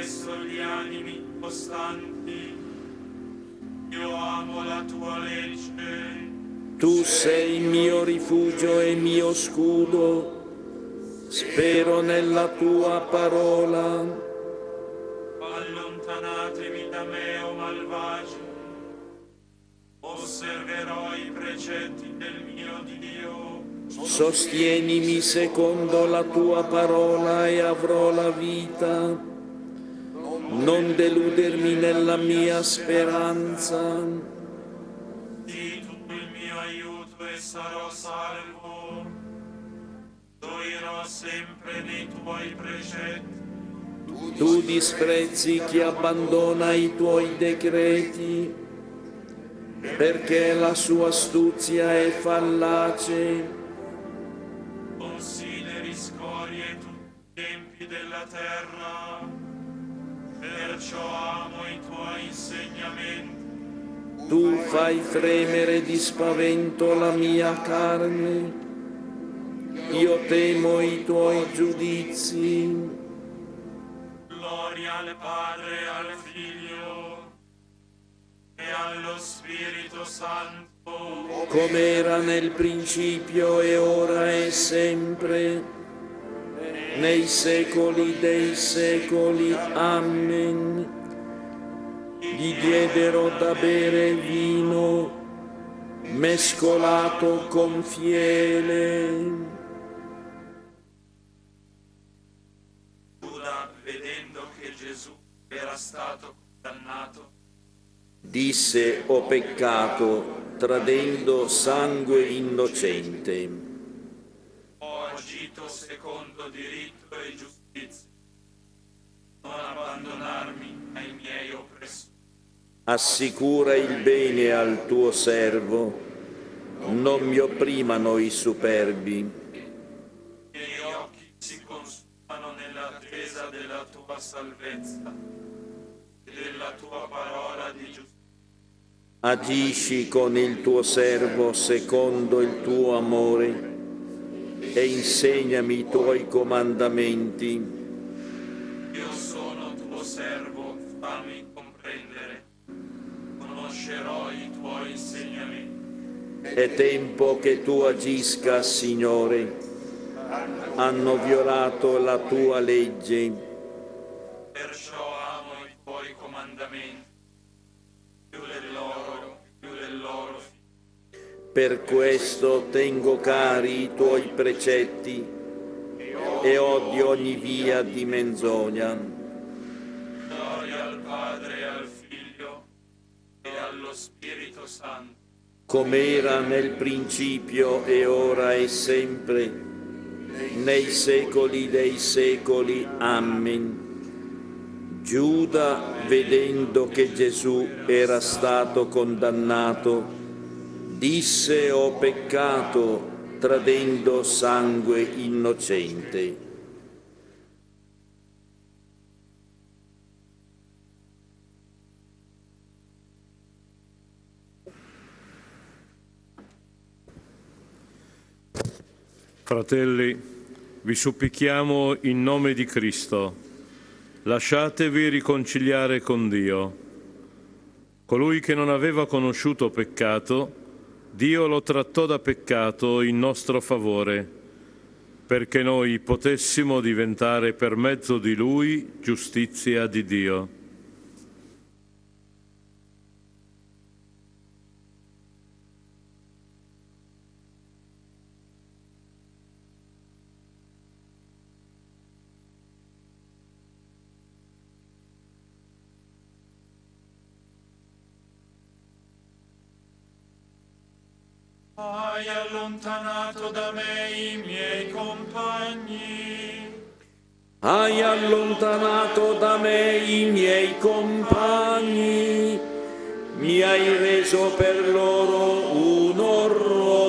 esso gli animi costanti. Io amo la tua legge. tu sei mio rifugio e mio scudo, spero nella tua parola. Allontanatevi da me, o malvagi. Osserverò i precetti del mio Dio. Sostienimi secondo la tua parola e avrò la vita. Non deludermi nella mia speranza. Di tu il mio aiuto e sarò salvo. Gioirò sempre nei tuoi precetti. Tu disprezzi chi abbandona i tuoi decreti, perché la sua astuzia è fallace. Consideri scorie tutti i tempi della terra. Perciò amo i tuoi insegnamenti. Tu fai fremere di spavento la mia carne. Io temo i tuoi giudizi. Gloria al Padre e al Figlio e allo Spirito Santo, come era nel principio e ora e sempre, nei secoli dei secoli. Amen. Gli diedero da bere vino, mescolato con fiele. Giuda, vedendo che Gesù era stato condannato, disse ho peccato tradendo sangue innocente. Ho agito secondo diritto e giustizia. Non abbandonarmi ai miei oppressori. Assicura il bene al tuo servo, non mi opprimano i superbi. I miei occhi si consumano nell'attesa della tua salvezza e della tua parola di giustizia. Agisci con il tuo servo secondo il tuo amore e insegnami i tuoi comandamenti. Io sono tuo servo, fammi comprendere. Conoscerò i tuoi insegnamenti. È tempo che tu agisca, Signore. Hanno violato la tua legge. Perciò Per questo tengo cari i tuoi precetti e odio ogni via di menzogna. Gloria al Padre e al Figlio e allo Spirito Santo. come nel principio e ora e sempre, nei secoli dei secoli. Amen. Giuda, vedendo che Gesù era stato condannato, disse ho peccato tradendo sangue innocente. Fratelli, vi supplichiamo in nome di Cristo, lasciatevi riconciliare con Dio. Colui che non aveva conosciuto peccato, Dio lo trattò da peccato in nostro favore, perché noi potessimo diventare per mezzo di Lui giustizia di Dio. Hai allontanato da me i miei compagni. Hai allontanato da me i miei compagni, mi hai reso per loro un orrore